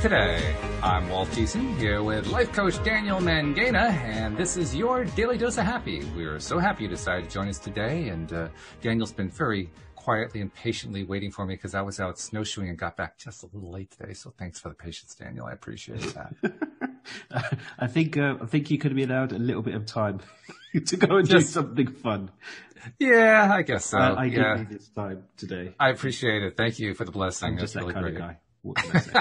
Today. I'm Walt Thiessen here with life coach Daniel Mangena, and this is your daily dose of happy. We are so happy you decided to join us today, and uh, Daniel's been very quietly and patiently waiting for me because I was out snowshoeing and got back just a little late today. So thanks for the patience, Daniel. I appreciate that. I think uh, I think you could be allowed a little bit of time to go and just, do something fun. Yeah, I guess so. I, I yeah. give you this time today. I appreciate it. Thank you for the blessing. I'm just That's that really kind great. of guy. What can I say?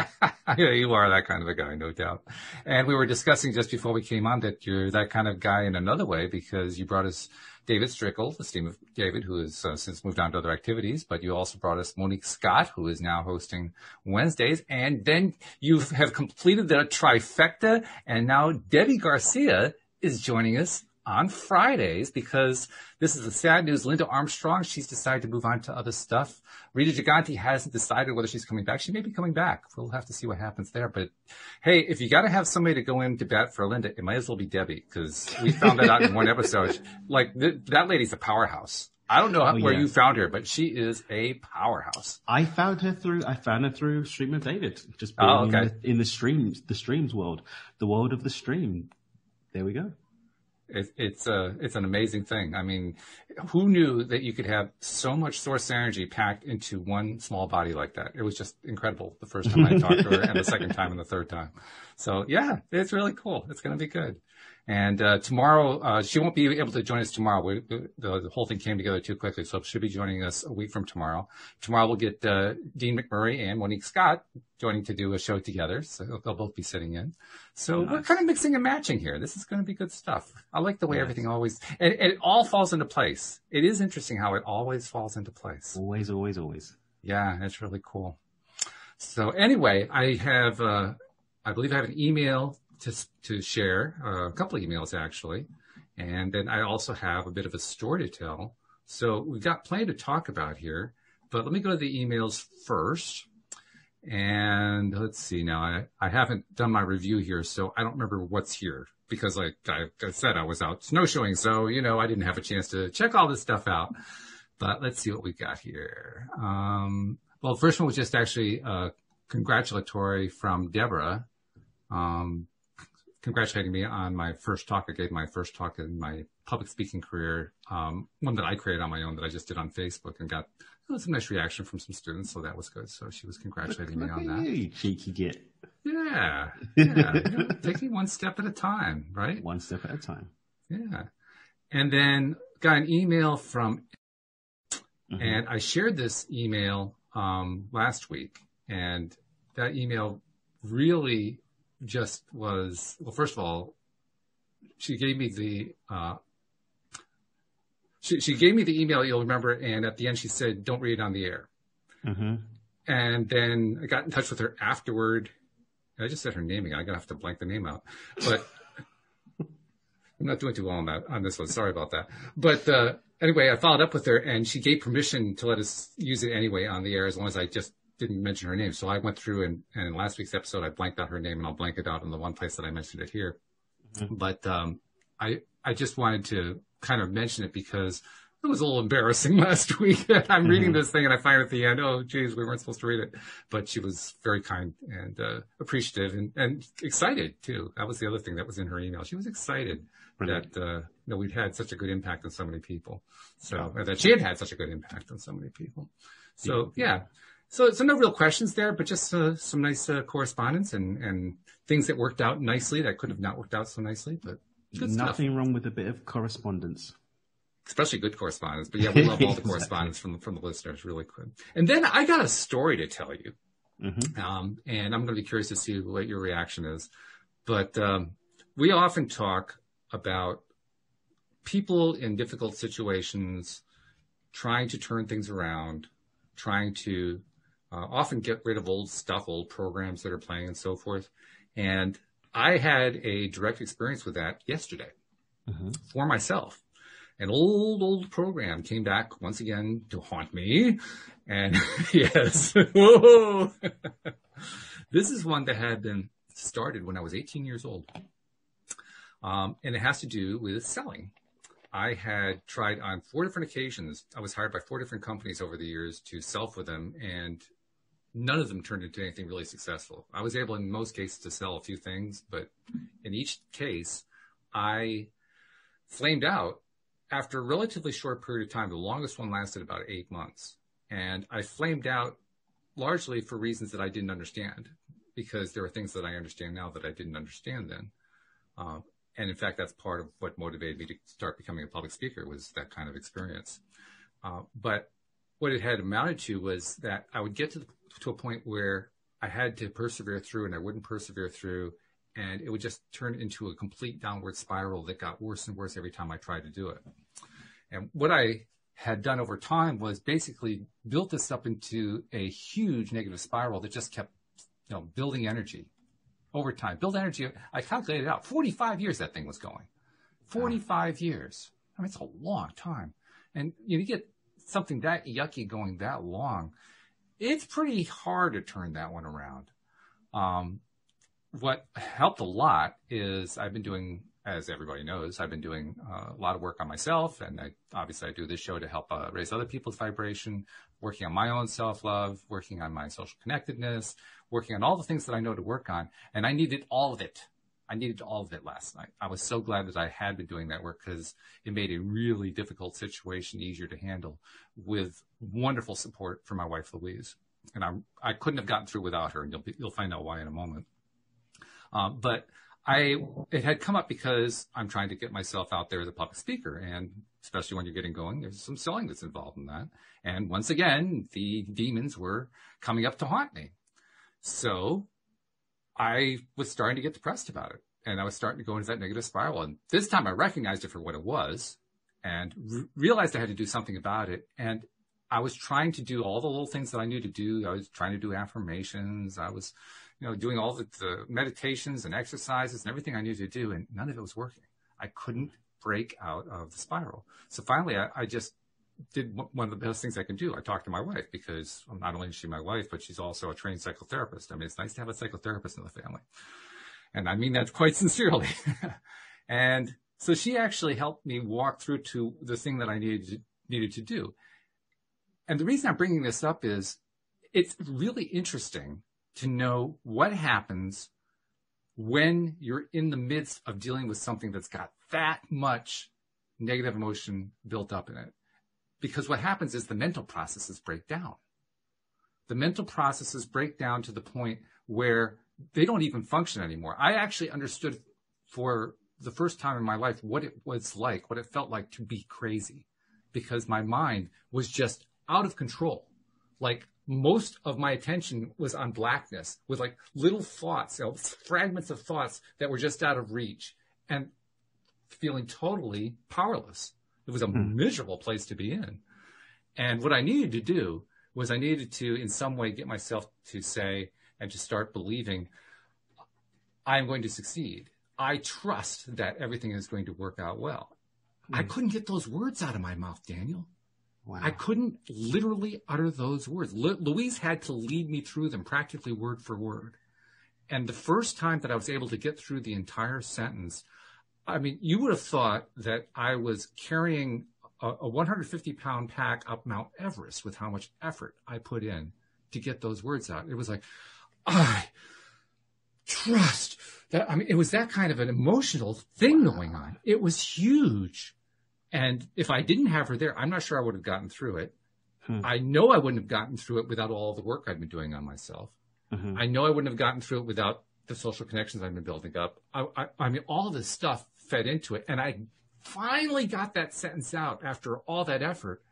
yeah, you are that kind of a guy, no doubt. And we were discussing just before we came on that you're that kind of guy in another way because you brought us David Strickle, the team of David, who has uh, since moved on to other activities, but you also brought us Monique Scott, who is now hosting Wednesdays. And then you have completed the trifecta and now Debbie Garcia is joining us on Fridays because this is the sad news. Linda Armstrong, she's decided to move on to other stuff. Rita Giganti hasn't decided whether she's coming back. She may be coming back. We'll have to see what happens there. But hey, if you got to have somebody to go into bat for Linda, it might as well be Debbie because we found that out in one episode. Like th- that lady's a powerhouse. I don't know how, Oh, where you found her, but she is a powerhouse. I found her through I found her through Stream of David, just oh, being Oh, okay. in, the, in the streams, the streams world, the world of the stream. There we go. It, it's a, it's an amazing thing. I mean, who knew that you could have so much source energy packed into one small body like that? It was just incredible the first time I talked to her and the second time and the third time. So yeah, it's really cool. It's going to be good. And uh, tomorrow, uh, she won't be able to join us tomorrow. We, the, the whole thing came together too quickly, so she'll be joining us a week from tomorrow. Tomorrow we'll get uh, Dean McMurray and Monique Scott joining to do a show together, so they'll both be sitting in. So we're kind of mixing and matching here. This is going to be good stuff. I like the way everything always, and, and it all falls into place. It is interesting how it always falls into place. Always, always, always. Yeah, it's really cool. So anyway, I have, uh, I believe I have an email to, to share, uh, a couple emails actually. And then I also have a bit of a story to tell. So we've got plenty to talk about here, but let me go to the emails first. And let's see now, I, I haven't done my review here, so I don't remember what's here because like I, I said, I was out snowshoeing. So, you know, I didn't have a chance to check all this stuff out. But let's see what we got here. Um, well, first one was just actually uh, congratulatory from Deborah, um, congratulating me on my first talk. I gave my first talk in my public speaking career, um, one that I created on my own that I just did on Facebook and got uh, some nice reaction from some students. So that was good. So she was congratulating me on that. Hey, cheeky git. Yeah, yeah, you know, taking one step at a time, right? One step at a time. Yeah. And then got an email from, Mhm. and I shared this email um, last week, and that email really just was well. First of all, she gave me the uh, she she gave me the email. You'll remember, and at the end she said, "Don't read it on the air." Mm-hmm. And then I got in touch with her afterward. I just said her name again. I'm gonna have to blank the name out, but I'm not doing too well on that on this one. Sorry about that. But uh, anyway, I followed up with her, and she gave permission to let us use it anyway on the air, as long as I just didn't mention her name. So I went through and, and in last week's episode, I blanked out her name, and I'll blank it out in the one place that I mentioned it here. But um, I I just wanted to kind of mention it because it was a little embarrassing last week. I'm reading this thing and I find at the end, oh, geez, we weren't supposed to read it. But she was very kind and uh, appreciative and, and excited too. That was the other thing that was in her email. She was excited Brilliant. that uh, you know, we'd had such a good impact on so many people. So that she had had such a good impact on so many people. So yeah. So, so no real questions there, but just uh, some nice uh, correspondence and, and things that worked out nicely that could have not worked out so nicely, but good stuff Nothing wrong with a bit of correspondence. especially good correspondence. But yeah, we love all the correspondence from from the listeners. Really good. And then I got a story to tell you, Mm-hmm. um, and I'm going to be curious to see what your reaction is. But um, we often talk about people in difficult situations trying to turn things around, trying to uh, often get rid of old stuff, old programs that are playing, and so forth. And I had a direct experience with that yesterday Mm-hmm. for myself. An old, old program came back once again to haunt me. And yes, whoa. this is one that had been started when I was 18 years old. Um, and it has to do with selling. I had tried on four different occasions. I was hired by four different companies over the years to sell for them. And none of them turned into anything really successful. I was able in most cases to sell a few things, but in each case, I flamed out after a relatively short period of time. The longest one lasted about eight months. And I flamed out largely for reasons that I didn't understand because there are things that I understand now that I didn't understand then. Uh, and in fact, that's part of what motivated me to start becoming a public speaker was that kind of experience. Uh, but what it had amounted to was that I would get to, the, to a point where I had to persevere through and I wouldn't persevere through and it would just turn into a complete downward spiral that got worse and worse every time I tried to do it. And what I had done over time was basically built this up into a huge negative spiral that just kept, you know, building energy over time. Build energy. I calculated out 45 years that thing was going. 45 years. I mean, it's a long time. And you, know, you get something that yucky going that long. It's pretty hard to turn that one around. Um, what helped a lot is I've been doing, as everybody knows, I've been doing a lot of work on myself, and I, obviously I do this show to help uh, raise other people's vibration, working on my own self love, working on my social connectedness, working on all the things that I know to work on, and I needed all of it. I needed all of it last night. I was so glad that I had been doing that work because it made a really difficult situation easier to handle with wonderful support from my wife Louise. And I I couldn't have gotten through without her, and you'll be, you'll find out why in a moment. Um, but I, it had come up because I'm trying to get myself out there as a public speaker. And especially when you're getting going, there's some selling that's involved in that. And once again, the demons were coming up to haunt me. So I was starting to get depressed about it. And I was starting to go into that negative spiral. And this time I recognized it for what it was and re- realized I had to do something about it. And I was trying to do all the little things that I knew to do. I was trying to do affirmations. I was you know, doing all the, the meditations and exercises and everything I knew to do, and none of it was working. I couldn't break out of the spiral. So finally, I, I just did one of the best things I can do. I talked to my wife because not only is she my wife, but she's also a trained psychotherapist. I mean, it's nice to have a psychotherapist in the family. And I mean that quite sincerely. and so she actually helped me walk through to the thing that I needed to, needed to do. And the reason I'm bringing this up is it's really interesting to know what happens when you're in the midst of dealing with something that's got that much negative emotion built up in it. Because what happens is the mental processes break down. The mental processes break down to the point where they don't even function anymore. I actually understood for the first time in my life what it was like, what it felt like to be crazy because my mind was just out of control. Like most of my attention was on blackness with like little thoughts, you know, fragments of thoughts that were just out of reach and feeling totally powerless. It was a mm. miserable place to be in. And what I needed to do was I needed to, in some way, get myself to say and to start believing I'm going to succeed. I trust that everything is going to work out well. Mm. I couldn't get those words out of my mouth, Daniel. Wow. I couldn't literally utter those words. Louise had to lead me through them practically word for word. And the first time that I was able to get through the entire sentence, I mean, you would have thought that I was carrying a, a 150 pound pack up Mount Everest with how much effort I put in to get those words out. It was like, I trust that. I mean, it was that kind of an emotional thing going on. It was huge. And if I didn't have her there, I'm not sure I would have gotten through it. Hmm. I know I wouldn't have gotten through it without all the work I've been doing on myself. Mm-hmm. I know I wouldn't have gotten through it without the social connections I've been building up. I, I, I mean, all this stuff fed into it. And I finally got that sentence out after all that effort.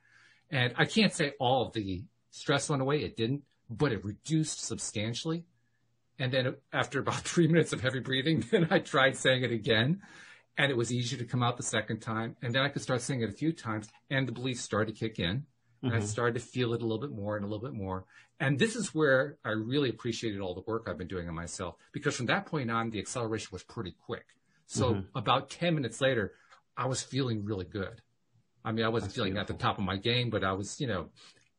And I can't say all of the stress went away. It didn't, but it reduced substantially. And then after about three minutes of heavy breathing, then I tried saying it again and it was easier to come out the second time. And then I could start saying it a few times, and the beliefs started to kick in. And mm-hmm. I started to feel it a little bit more and a little bit more. And this is where I really appreciated all the work I've been doing on myself because from that point on, the acceleration was pretty quick. So mm-hmm. about 10 minutes later, I was feeling really good. I mean, I wasn't That's feeling beautiful. at the top of my game, but I was, you know,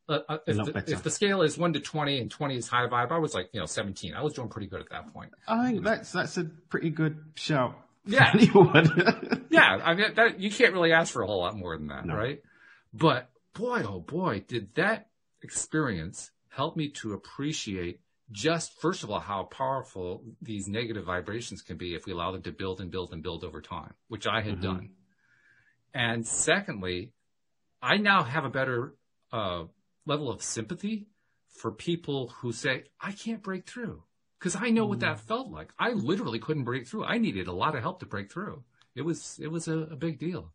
uh, uh, if, the, if, the, scale is one to 20 and 20 is high vibe, I was like, you know, 17. I was doing pretty good at that point. I think that's, that's a pretty good shout yeah. yeah. I mean, that, you can't really ask for a whole lot more than that, no. right? But boy, oh boy, did that experience help me to appreciate just first of all how powerful these negative vibrations can be if we allow them to build and build and build over time, which I had mm-hmm. done. And secondly, I now have a better uh, level of sympathy for people who say, I can't break through because I know mm. what that mm. felt like. I literally couldn't break through. I needed a lot of help to break through. It was, it was a, a big deal.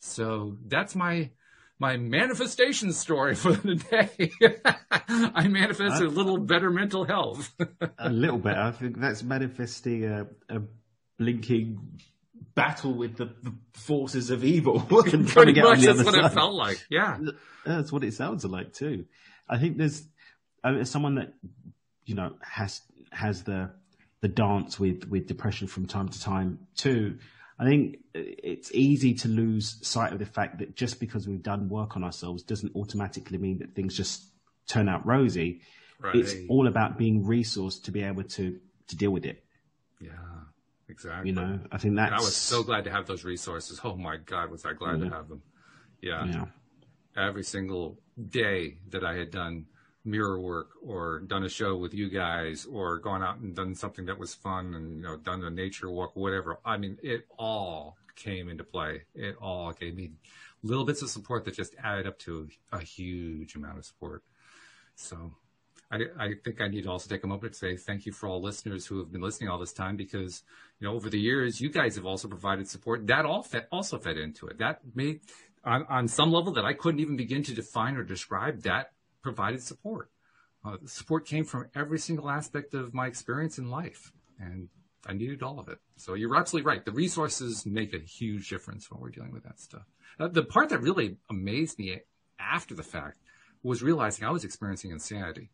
So that's my, my manifestation story for the day. I manifested a little better mental health. a little bit. I think that's manifesting a, a blinking battle with the, the forces of evil and trying to get on the other what side. it felt like. Yeah. That's what it sounds like too. I think there's, uh, someone that, you know, has, has the, the dance with, with depression from time to time too. I think uh, it's easy to lose sight of the fact that just because we've done work on ourselves doesn't automatically mean that things just turn out rosy. Right. It's all about being resourced to be able to, to deal with it. Yeah. Exactly. You know, I think that I was so glad to have those resources. Oh my God, was I glad yeah. to have them. Yeah. yeah. Every single day that I had done mirror work or done a show with you guys or gone out and done something that was fun and, you know, done a nature walk, whatever. I mean, it all came into play. It all gave me little bits of support that just added up to a huge amount of support. So I, I, think I need to also take a moment to say thank you for all listeners who have been listening all this time because, you know, over the years, you guys have also provided support. That all fed, also fed into it. That made, on, on some level that I couldn't even begin to define or describe, that provided support. Uh, support came from every single aspect of my experience in life. And I needed all of it. So you're absolutely right. The resources make a huge difference when we're dealing with that stuff. Uh, the part that really amazed me after the fact was realizing I was experiencing insanity.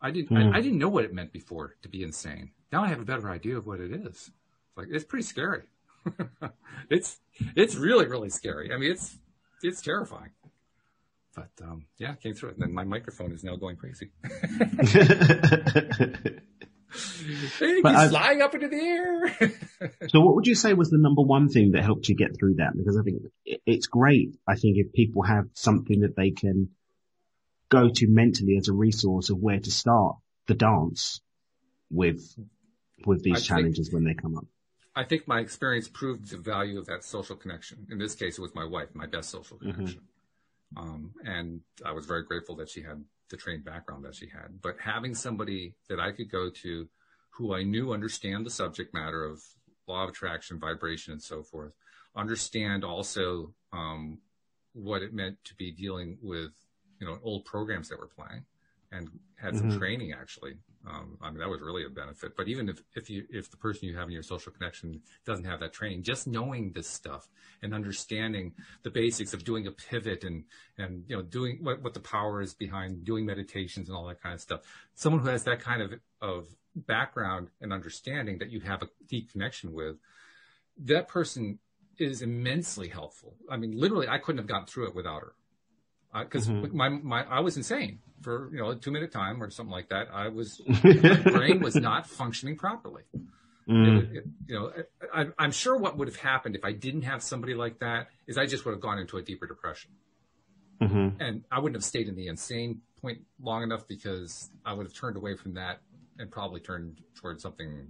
I didn't. Mm. I, hmm. I, didn't know what it meant before to be insane. Now I have a better idea of what it is. It's like it's pretty scary. it's it's really really scary. I mean, it's it's terrifying. But um, yeah, came through it. And then my microphone is now going crazy. hey, flying up into the air. so, what would you say was the number one thing that helped you get through that? Because I think it's great. I think if people have something that they can go to mentally as a resource of where to start the dance with with these I challenges think, when they come up. I think my experience proved the value of that social connection. In this case, it was my wife, my best social mm-hmm. connection. Mm-hmm. Um, and I was very grateful that she had the trained background that she had. But having somebody that I could go to who I knew understand the subject matter of law of attraction, vibration, and so forth, understand also um, what it meant to be dealing with you know, old programs that we're playing and had some mm-hmm. training actually. Um, I mean, that was really a benefit. But even if, if you, if the person you have in your social connection doesn't have that training, just knowing this stuff and understanding the basics of doing a pivot and, and, you know, doing what, what the power is behind doing meditations and all that kind of stuff. Someone who has that kind of, of background and understanding that you have a deep connection with, that person is immensely helpful. I mean, literally, I couldn't have gotten through it without her because mm-hmm. my, my I was insane for you know a two minute time or something like that. I was my brain was not functioning properly. Mm. It, it, you know, I, I'm sure what would have happened if I didn't have somebody like that is I just would have gone into a deeper depression, mm-hmm. and I wouldn't have stayed in the insane point long enough because I would have turned away from that and probably turned towards something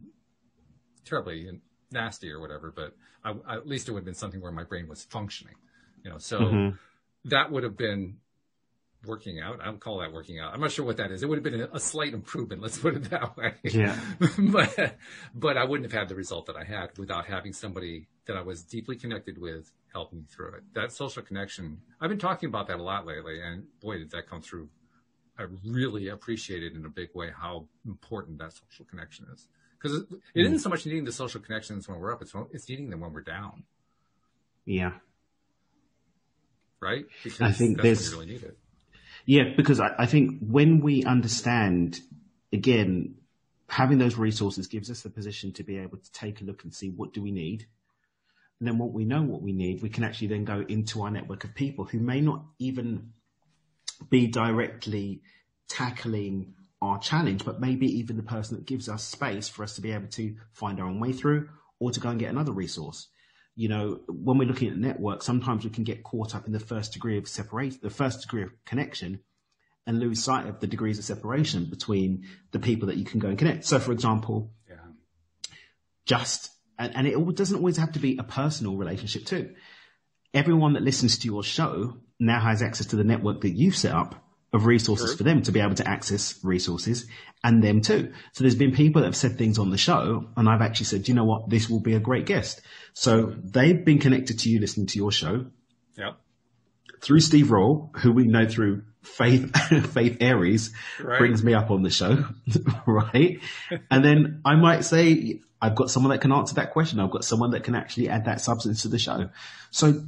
terribly nasty or whatever. But I, at least it would have been something where my brain was functioning. You know, so. Mm-hmm that would have been working out. I don't call that working out. I'm not sure what that is. It would have been a, slight improvement. Let's put it that way. Yeah. but, but I wouldn't have had the result that I had without having somebody that I was deeply connected with help me through it. That social connection, I've been talking about that a lot lately and boy, did that come through. I really appreciated in a big way how important that social connection is. Because it, it mm. isn't so much needing the social connections when we're up, it's, it's needing them when we're down. Yeah right? Because I think there's really Yeah, because I, I think when we understand, again, having those resources gives us the position to be able to take a look and see what do we need. And then what we know what we need, we can actually then go into our network of people who may not even be directly tackling our challenge, but maybe even the person that gives us space for us to be able to find our own way through or to go and get another resource you know, when we're looking at network, sometimes we can get caught up in the first degree of separation, the first degree of connection, and lose sight of the degrees of separation between the people that you can go and connect. So, for example, yeah. just and, and it doesn't always have to be a personal relationship too. Everyone that listens to your show now has access to the network that you've set up of resources for them to be able to access resources and them too. So there's been people that have said things on the show and I've actually said, you know what, this will be a great guest. So they've been connected to you listening to your show. Yep. Through Steve Roll, who we know through Faith, Faith Aries right. brings me up on the show, right? and then I might say, I've got someone that can answer that question. I've got someone that can actually add that substance to the show. So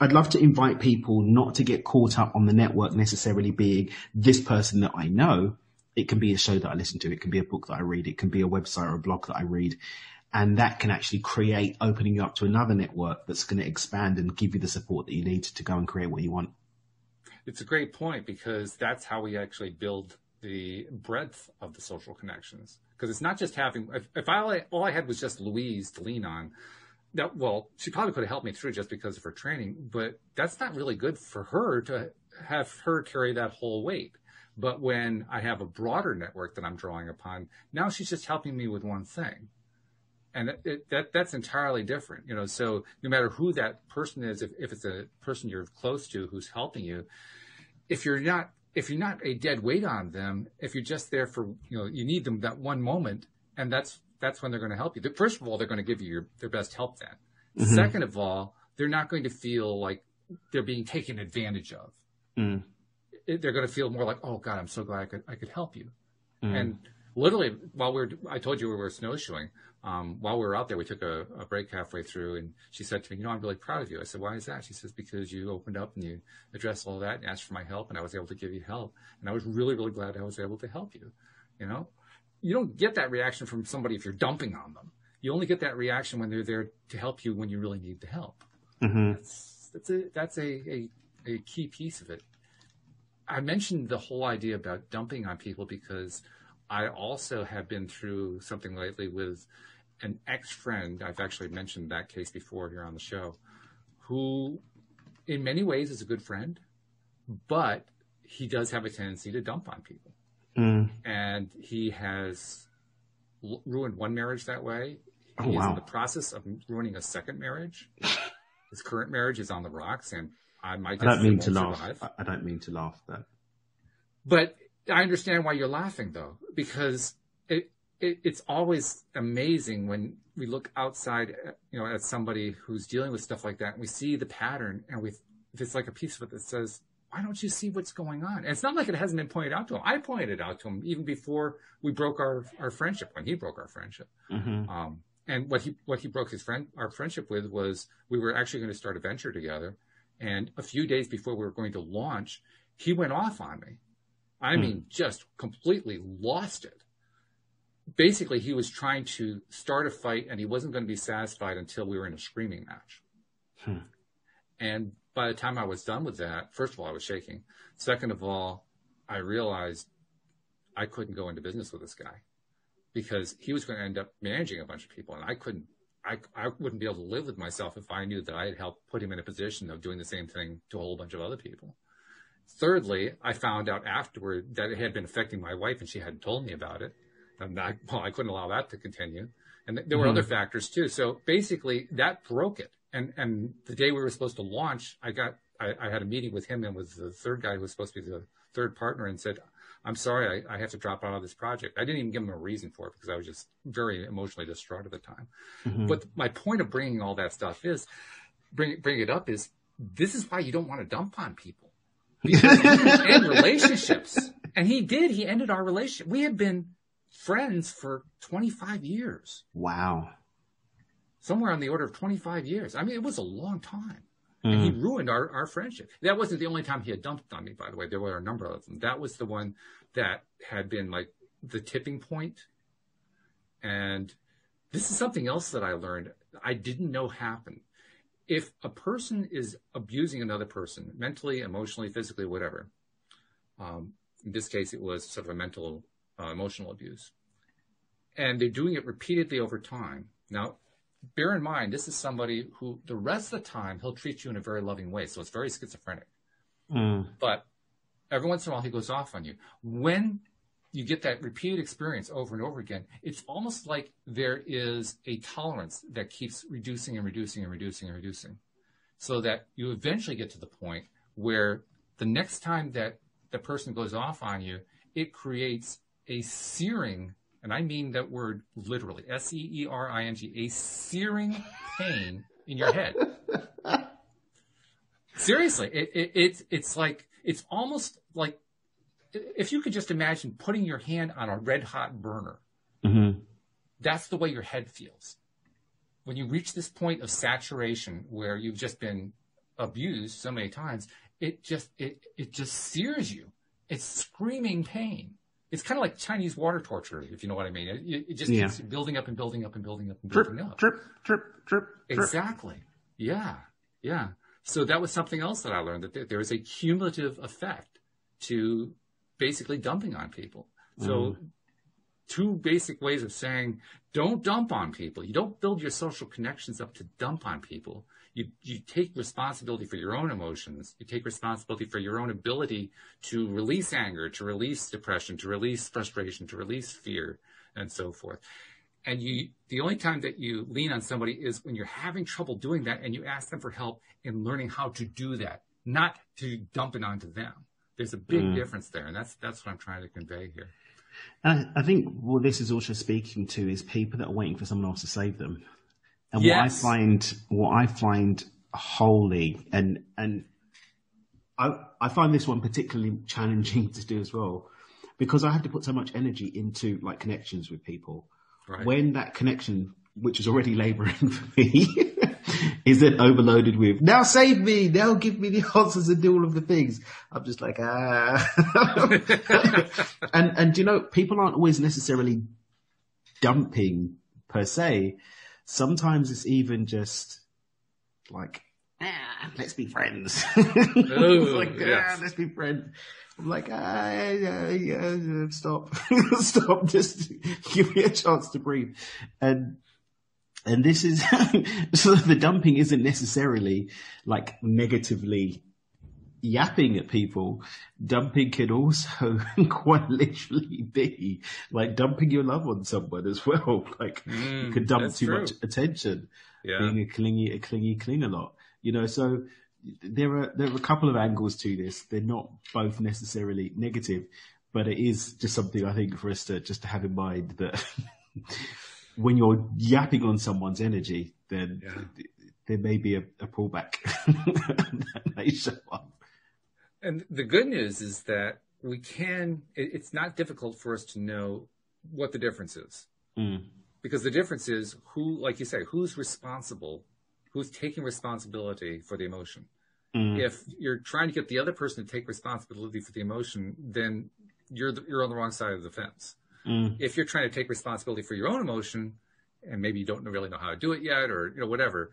I'd love to invite people not to get caught up on the network necessarily being this person that I know. It can be a show that I listen to. It can be a book that I read. It can be a website or a blog that I read. And that can actually create opening you up to another network that's going to expand and give you the support that you need to go and create what you want. It's a great point because that's how we actually build the breadth of the social connections. Because it's not just having, if, if I, all I had was just Louise to lean on, that, well, she probably could have helped me through just because of her training, but that's not really good for her to have her carry that whole weight. But when I have a broader network that I'm drawing upon, now she's just helping me with one thing. And it, that that's entirely different, you know. So no matter who that person is, if, if it's a person you're close to who's helping you, if you're not if you're not a dead weight on them, if you're just there for you know you need them that one moment, and that's that's when they're going to help you. First of all, they're going to give you your, their best help then. Mm-hmm. Second of all, they're not going to feel like they're being taken advantage of. Mm. They're going to feel more like, oh God, I'm so glad I could, I could help you. Mm. And literally while we are I told you we were snowshoeing, um, while we were out there, we took a, a, break halfway through and she said to me, you know, I'm really proud of you. I said, why is that? She says, because you opened up and you addressed all that and asked for my help and I was able to give you help. And I was really, really glad I was able to help you, you know? You don't get that reaction from somebody if you're dumping on them. You only get that reaction when they're there to help you when you really need the help. Mm-hmm. That's, that's a that's a, a, a key piece of it. I mentioned the whole idea about dumping on people because I also have been through something lately with an ex friend. I've actually mentioned that case before here on the show, who in many ways is a good friend, but he does have a tendency to dump on people. Mm. And he has l- ruined one marriage that way. Oh, wow. is in the process of ruining a second marriage. His current marriage is on the rocks, and I might. I don't mean to laugh. I don't mean to laugh. That. But I understand why you're laughing, though, because it, it it's always amazing when we look outside, you know, at somebody who's dealing with stuff like that, and we see the pattern, and we if it's like a piece of it that says, why don't you see what's going on? And it's not like it hasn't been pointed out to him. I pointed it out to him even before we broke our, our friendship, when he broke our friendship. Mm-hmm. Um, and what he, what he broke his friend, our friendship with was we were actually going to start a venture together. And a few days before we were going to launch, he went off on me. I mm. mean, just completely lost it. Basically, he was trying to start a fight and he wasn't going to be satisfied until we were in a screaming match. Hmm. And by the time I was done with that, first of all, I was shaking. Second of all, I realized I couldn't go into business with this guy because he was going to end up managing a bunch of people and I couldn't, I, I wouldn't be able to live with myself if I knew that I had helped put him in a position of doing the same thing to a whole bunch of other people. Thirdly, I found out afterward that it had been affecting my wife and she hadn't told me about it. And I, well, I couldn't allow that to continue. And there were mm-hmm. other factors too. So basically that broke it and and the day we were supposed to launch, I got I, I, had a meeting with him and with the third guy who was supposed to be the third partner and said, I'm sorry, I, I, have to drop out of this project. I didn't even give him a reason for it because I was just very emotionally distraught at the time. Mm-hmm. But my point of bringing all that stuff is, bring, bring it up is this is why you don't want to dump on people. and relationships. And he did. He ended our relationship. We had been friends for 25 years. Wow somewhere on the order of 25 years. I mean, it was a long time. Mm. And he mm. ruined our, our friendship. That wasn't the only time he had dumped on me, by the way. There were a number of them. That was the one that had been like the tipping point. And this is something else that I learned I didn't know happened. If a person is abusing another person, mentally, emotionally, physically, whatever, um, in this case, it was sort of a mental, uh, emotional abuse, and they're doing it repeatedly over time. Now, bear in mind, this is somebody who the rest of the time he'll treat you in a very loving way. So it's very schizophrenic. Mm. But Every once in a while, he goes off on you. When you get that repeated experience over and over again, it's almost like there is a tolerance that keeps reducing and reducing and reducing and reducing. So that you eventually get to the point where the next time that the person goes off on you, it creates a searing, and I mean that word literally, S E E R I N G, a searing pain in your head. Seriously, it, it, it, it's like, it's almost like if you could just imagine putting your hand on a red hot burner, mm-hmm. that's the way your head feels. When you reach this point of saturation where you've just been abused so many times, it just it it just sears you. It's screaming pain. It's kind of like Chinese water torture, if you know what I mean. It, it just yeah. keeps building up and building up and building up and building drip, up. Drip, drip, drip, drip. Exactly. Yeah. Yeah. So that was something else that I learned that there is a cumulative effect to basically dumping on people. So mm. two basic ways of saying don't dump on people. You don't build your social connections up to dump on people. You, you take responsibility for your own emotions. You take responsibility for your own ability to release anger, to release depression, to release frustration, to release fear, and so forth. And you, the only time that you lean on somebody is when you're having trouble doing that and you ask them for help in learning how to do that, not to dump it onto them. There's a big mm. difference there, and that's that's what I'm trying to convey here. And I think what this is also speaking to is people that are waiting for someone else to save them. And yes. what I find, what I find wholly, and and I I find this one particularly challenging to do as well, because I have to put so much energy into like connections with people. Right. When that connection, which is already labouring for me, is it overloaded with now save me, now give me the answers and do all of the things. I'm just like ah, and and you know people aren't always necessarily dumping per se. Sometimes it's even just like ah, let's be friends. Ooh, like ah, let's be friends. I'm like, ah, yeah, yeah, stop, stop, just give me a chance to breathe. And and this is, so the dumping isn't necessarily like negatively yapping at people. Dumping can also quite literally be like dumping your love on someone as well. Like mm, you could dump too true. much attention, yeah. being a clingy, a clingy cling a lot, you know, so there are, there are a couple of angles to this. They're not both necessarily negative, but it is just something I think for us to just to have in mind that when you're yapping on someone's energy, then yeah. there may be a, a pullback may show up. And the good news is that we can, it, it's not difficult for us to know what the difference is. Mm. Because the difference is who, like you say, who's responsible, who's taking responsibility for the emotion. Mm. If you're trying to get the other person to take responsibility for the emotion, then you're the, you're on the wrong side of the fence. Mm. If you're trying to take responsibility for your own emotion, and maybe you don't really know how to do it yet, or you know whatever,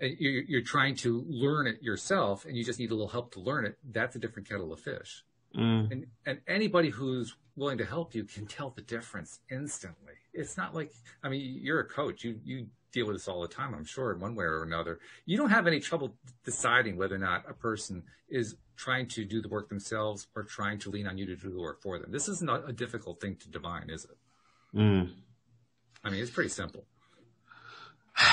you're, you're trying to learn it yourself, and you just need a little help to learn it. That's a different kettle of fish. Mm. And and anybody who's willing to help you can tell the difference instantly. It's not like I mean you're a coach. You you deal with this all the time, I'm sure, in one way or another. You don't have any trouble deciding whether or not a person is trying to do the work themselves or trying to lean on you to do the work for them. This is not a difficult thing to divine, is it? Mm. I mean, it's pretty simple.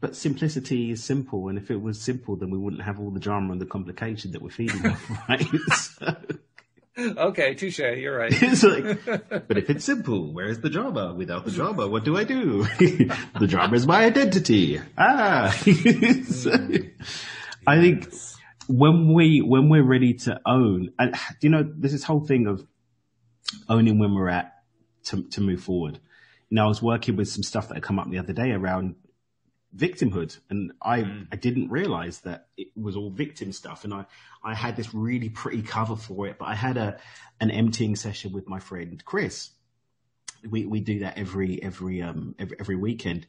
But simplicity is simple, and if it was simple, then we wouldn't have all the drama and the complication that we're feeding off, right? so, okay, touche. You're right. it's like, but if it's simple, where's the drama? Without the drama, what do I do? the drama is my identity. Ah. so, I think when we when we're ready to own, and you know, there's this whole thing of owning when we're at to to move forward. You know, I was working with some stuff that had come up the other day around victimhood. And I, mm. I didn't realize that it was all victim stuff. And I, I had this really pretty cover for it but I had a an emptying session with my friend Chris. We we do that every every um every, every weekend.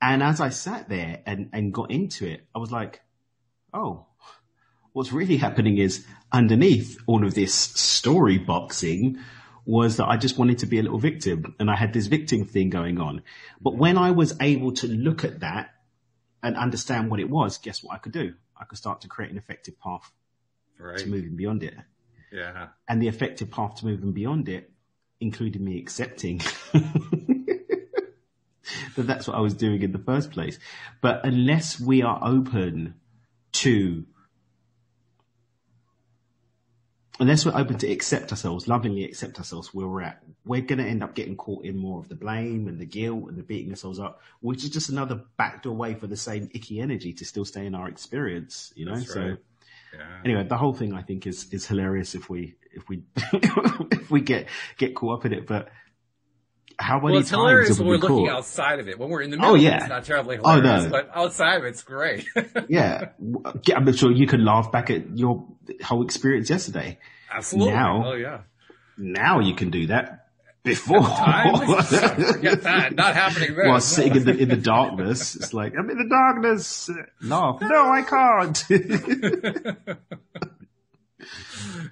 And as I sat there and and got into it I was like oh what's really happening is underneath all of this story boxing was that I just wanted to be a little victim. And I had this victim thing going on. But when I was able to look at that and understand what it was, guess what I could do? I could start to create an effective path right. to moving beyond it. Yeah. And the effective path to moving beyond it included me accepting that that's what I was doing in the first place. But unless we are open to unless we're open to accept ourselves, lovingly accept ourselves where we're at, we're going to end up getting caught in more of the blame and the guilt and the beating ourselves up, which is just another backdoor way for the same icky energy to still stay in our experience, you know? Right. So yeah. anyway, the whole thing I think is, is hilarious if we, if we, if we get, get caught up in it, but how many well, it's times hilarious when we're caught? looking outside of it. When we're in the oh, middle, oh, yeah. it's not terribly hilarious, oh, no. but outside of it's great. yeah. I'm sure you can laugh back at your whole experience yesterday. Absolutely. Now, oh yeah. Now you can do that. Before, forget that. Not happening there. While sitting in the in the darkness, it's like I'm in the darkness. Laugh. No, I can't.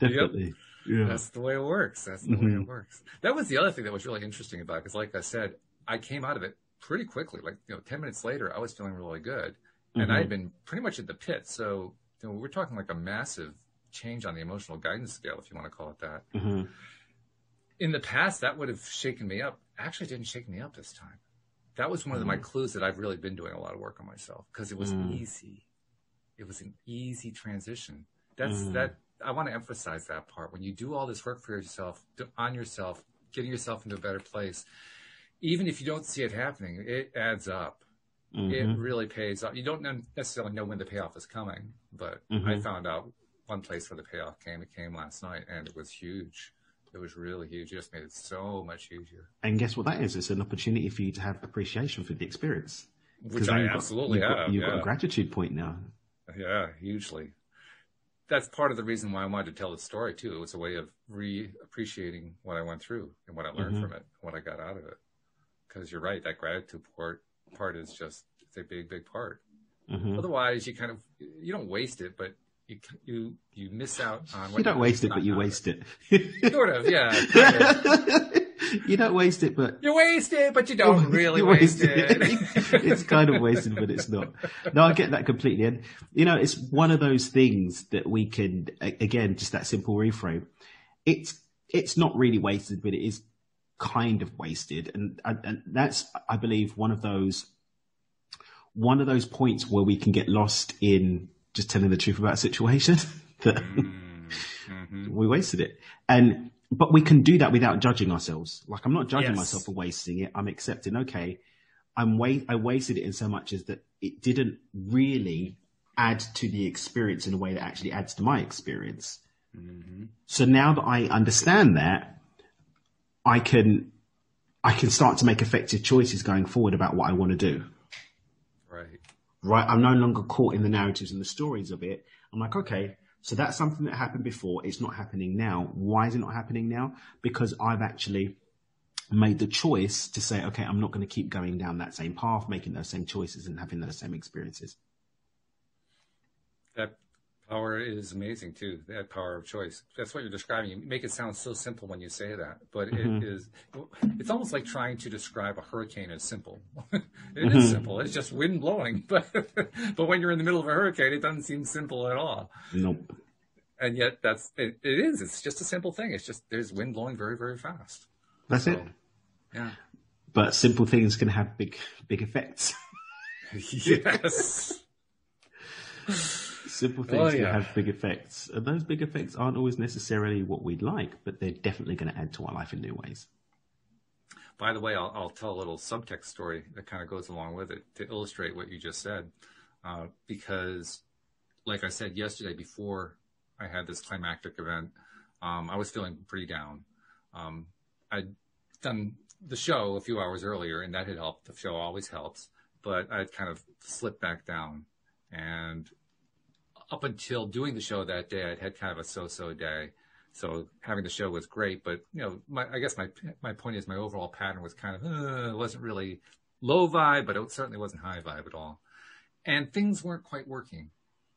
Definitely. Yep. Yeah. That's the way it works. That's the mm-hmm. way it works. That was the other thing that was really interesting about it, because like I said, I came out of it pretty quickly. Like, you know, 10 minutes later, I was feeling really good. And mm-hmm. I had been pretty much at the pit. So, you know, we're talking like a massive change on the emotional guidance scale, if you want to call it that. Mm-hmm. In the past, that would have shaken me up. Actually, didn't shake me up this time. That was one of my mm-hmm. clues that I've really been doing a lot of work on myself because it was mm. easy. It was an easy transition. That's mm. that I want to emphasize that part. When you do all this work for yourself, on yourself, getting yourself into a better place, even if you don't see it happening, it adds up. Mm-hmm. It really pays off. You don't necessarily know when the payoff is coming, but mm-hmm. I found out one place where the payoff came. It came last night, and it was huge. It was really huge. It just made it so much easier. And guess what that is? It's an opportunity for you to have appreciation for the experience. Which I absolutely got, you've have. Got, you've yeah. got a gratitude point now. Yeah, hugely that's part of the reason why I wanted to tell the story too. It was a way of re-appreciating what I went through and what I learned mm-hmm. from it, what I got out of it. Because you're right, that gratitude part part is just it's a big, big part. Mm-hmm. Otherwise, you kind of you don't waste it, but you you you miss out on. What you don't waste it, but you waste it. sort of, yeah. Kind of. you don't waste it, but you waste it, but you don't really you waste, waste it. it. it's kind of wasted, but it's not. No, I get that completely. And you know, it's one of those things that we can again, just that simple reframe. It's it's not really wasted, but it is kind of wasted, and and that's I believe one of those one of those points where we can get lost in just telling the truth about a situation that mm-hmm. we wasted it. And but we can do that without judging ourselves. Like I'm not judging yes. myself for wasting it. I'm accepting, okay, I'm wa- I wasted it in so much as that it didn't really add to the experience in a way that actually adds to my experience. Mm-hmm. So now that I understand that, I can, I can start to make effective choices going forward about what I want to do. Right. Right. I'm no longer caught in the narratives and the stories of it. I'm like, okay, so that's something that happened before. It's not happening now. Why is it not happening now? Because I've actually made the choice to say, okay, I'm not going to keep going down that same path, making those same choices and having those same experiences. Power is amazing too. That power of choice. That's what you're describing. You make it sound so simple when you say that, but mm-hmm. it is. It's almost like trying to describe a hurricane as simple. it mm-hmm. is simple. It's just wind blowing, but but when you're in the middle of a hurricane, it doesn't seem simple at all. Nope. And yet, that's it, it is. It's just a simple thing. It's just there's wind blowing very very fast. That's so, it. Yeah. But simple things can have big big effects. yes. Simple things oh, yeah. can have big effects. And those big effects aren't always necessarily what we'd like, but they're definitely going to add to our life in new ways. By the way, I'll, I'll tell a little subtext story that kind of goes along with it to illustrate what you just said. Uh, because, like I said yesterday, before I had this climactic event, um, I was feeling pretty down. Um, I'd done the show a few hours earlier, and that had helped. The show always helps, but I'd kind of slipped back down. And up until doing the show that day, I'd had kind of a so-so day. So having the show was great, but you know, my, I guess my my point is my overall pattern was kind of uh, it wasn't really low vibe, but it certainly wasn't high vibe at all, and things weren't quite working.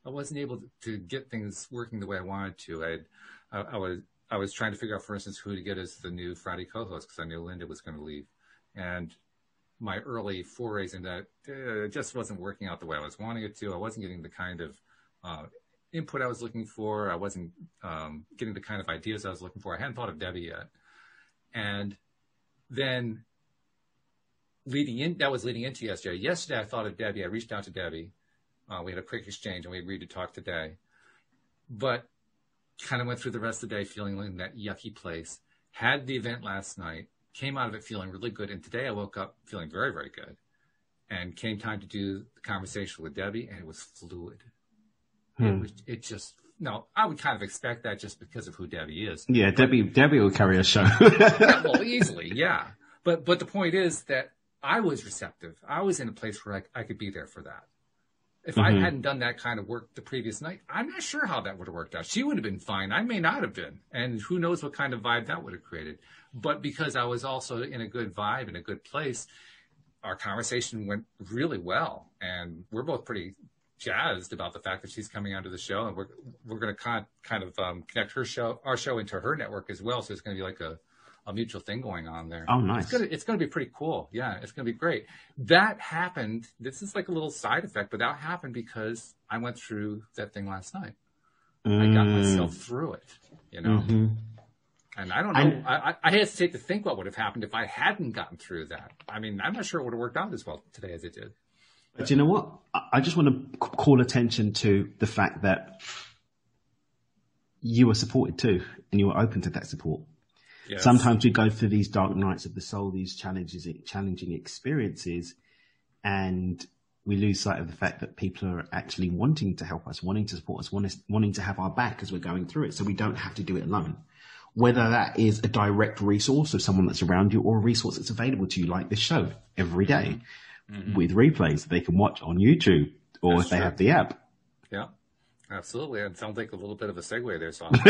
I wasn't able to get things working the way I wanted to. I, I, I was I was trying to figure out, for instance, who to get as the new Friday co-host because I knew Linda was going to leave, and my early forays in that uh, just wasn't working out the way I was wanting it to. I wasn't getting the kind of uh, input I was looking for. I wasn't um, getting the kind of ideas I was looking for. I hadn't thought of Debbie yet. And then leading in, that was leading into yesterday. Yesterday, I thought of Debbie. I reached out to Debbie. Uh, we had a quick exchange and we agreed to talk today. But kind of went through the rest of the day feeling in that yucky place. Had the event last night, came out of it feeling really good. And today I woke up feeling very, very good. And came time to do the conversation with Debbie, and it was fluid. Hmm. It, was, it just no, I would kind of expect that just because of who Debbie is. Yeah, Debbie Debbie will carry a show. yeah, well, easily, yeah. But but the point is that I was receptive. I was in a place where I, I could be there for that. If mm-hmm. I hadn't done that kind of work the previous night, I'm not sure how that would have worked out. She would have been fine. I may not have been. And who knows what kind of vibe that would have created. But because I was also in a good vibe, in a good place, our conversation went really well. And we're both pretty jazzed about the fact that she's coming onto the show. And we're, we're going to kind, kind of um, connect her show, our show into her network as well. So it's going to be like a, a mutual thing going on there. Oh, nice. It's gonna, it's gonna be pretty cool. Yeah, it's gonna be great. That happened. This is like a little side effect, but that happened because I went through that thing last night. Mm. I got myself mm. through it, you know. Mm-hmm. And I don't know. I, I, I, hesitate to think what would have happened if I hadn't gotten through that. I mean, I'm not sure it would have worked out as well today as it did. But you know what? I just want to call attention to the fact that you were supported too, and you were open to that support. Yes. Sometimes we go through these dark nights of the soul, these challenges, challenging experiences, and we lose sight of the fact that people are actually wanting to help us, wanting to support us, wanting to have our back as we're going through it, so we don't have to do it alone. Whether that is a direct resource of someone that's around you or a resource that's available to you, like this show every day, mm-hmm. With replays that they can watch on YouTube or that's if they have the app. Yeah. Absolutely. It sounds like a little bit of a segue there, so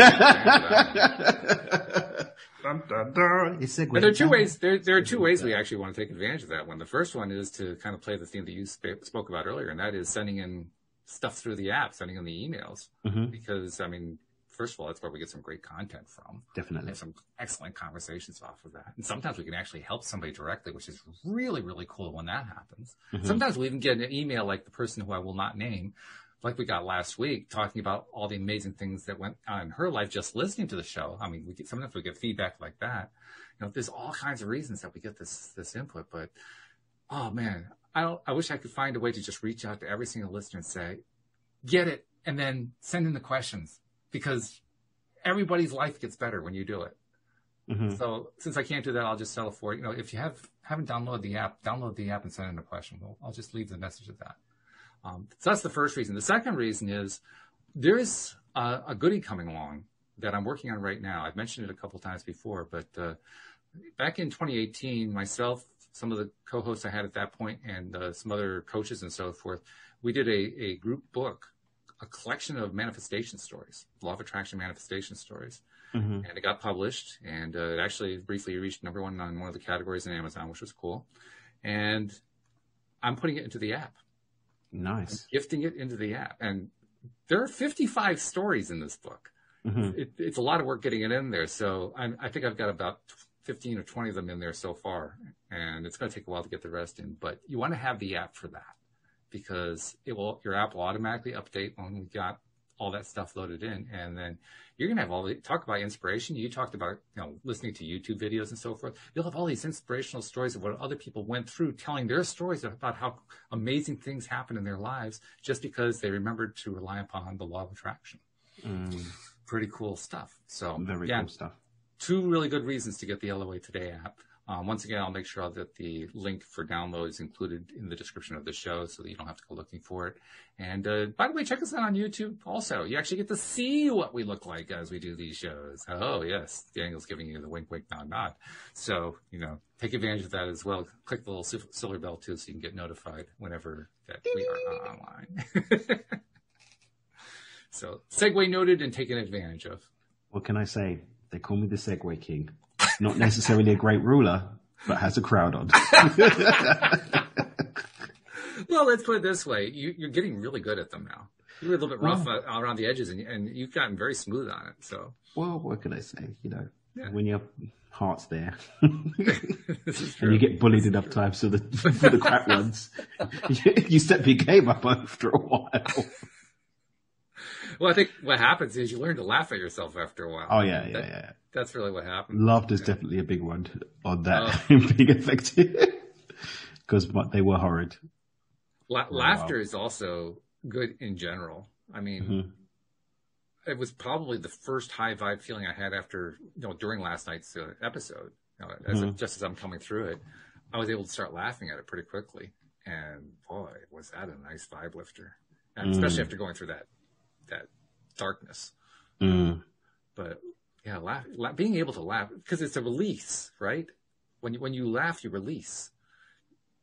dun, dun, dun. Segue there are two ways. There, there are two ways we actually want to take advantage of that one. The first one is to kind of play the theme that you sp- spoke about earlier, and that is sending in stuff through the app, sending in the emails. Mm-hmm. Because I mean, first of all, that's where we get some great content from. Definitely. Some excellent conversations off of that. And sometimes we can actually help somebody directly, which is really, really cool when that happens. Mm-hmm. Sometimes we even get an email like the person who I will not name like we got last week, talking about all the amazing things that went on in her life just listening to the show. I mean, we get, sometimes we get feedback like that. You know, there's all kinds of reasons that we get this this input, but oh man, I don't. I wish I could find a way to just reach out to every single listener and say, get it, and then send in the questions because everybody's life gets better when you do it. Mm-hmm. So since I can't do that, I'll just settle for it. You know, if you have haven't downloaded the app, download the app and send in a question. Well, I'll just leave the message of that. Um, so that's the first reason. The second reason is there is a, a, goodie coming along that I'm working on right now. I've mentioned it a couple times before, but uh, back in 2018, myself, some of the co-hosts I had at that point, and uh, some other coaches and so forth, we did a, a group book, a collection of manifestation stories, law of attraction manifestation stories. Mm-hmm. And it got published, and uh, it actually briefly reached number one on one of the categories in Amazon, which was cool. And I'm putting it into the app. Nice. gifting it into the app. And there are 55 stories in this book. Mm-hmm. It, it's a lot of work getting it in there. So I'm, i think I've got about 15 or 20 of them in there so far. And it's going to take a while to get the rest in. But you want to have the app for that because it will, your app will automatically update when we got all that stuff loaded in. And then you're going to have all the talk about inspiration. You talked about, you know, listening to YouTube videos and so forth. You'll have all these inspirational stories of what other people went through, telling their stories about how amazing things happen in their lives just because they remembered to rely upon the law of attraction. Mm. Pretty cool stuff. So, very yeah, cool stuff. Two really good reasons to get the LOA Today app. Um, once again, I'll make sure that the link for download is included in the description of the show so that you don't have to go looking for it. And uh, by the way, check us out on YouTube also. You actually get to see what we look like as we do these shows. Oh, yes. Daniel's giving you the wink, wink, nod, nod. So, you know, take advantage of that as well. Click the little silver bell too so you can get notified whenever that we are online. so, segue noted and taken advantage of. What can I say? They call me the segue King. Not necessarily a great ruler, but has a crowd on. well, let's put it this way: you, are getting really good at them now. You were a little bit rough well, uh, around the edges, and, and, you've gotten very smooth on it. So, well, what can I say? You know, yeah. when your heart's there, and you get bullied this enough times for the for the crap ones, you, you step your game up after a while. Well, I think what happens is you learn to laugh at yourself after a while. Oh yeah, yeah, that, yeah. That's really what happens. Laughter is yeah. definitely a big one on that oh. being effective because but they were horrid. La- laughter is also good in general. I mean, mm-hmm. it was probably the first high vibe feeling I had after you know during last night's uh, episode. You know, as mm-hmm. just as I'm coming through it, I was able to start laughing at it pretty quickly, and boy, was that a nice vibe lifter, and mm. especially after going through that that darkness. Mm. But yeah, laugh, laugh, being able to laugh because it's a release, right? When you when you laugh, you release.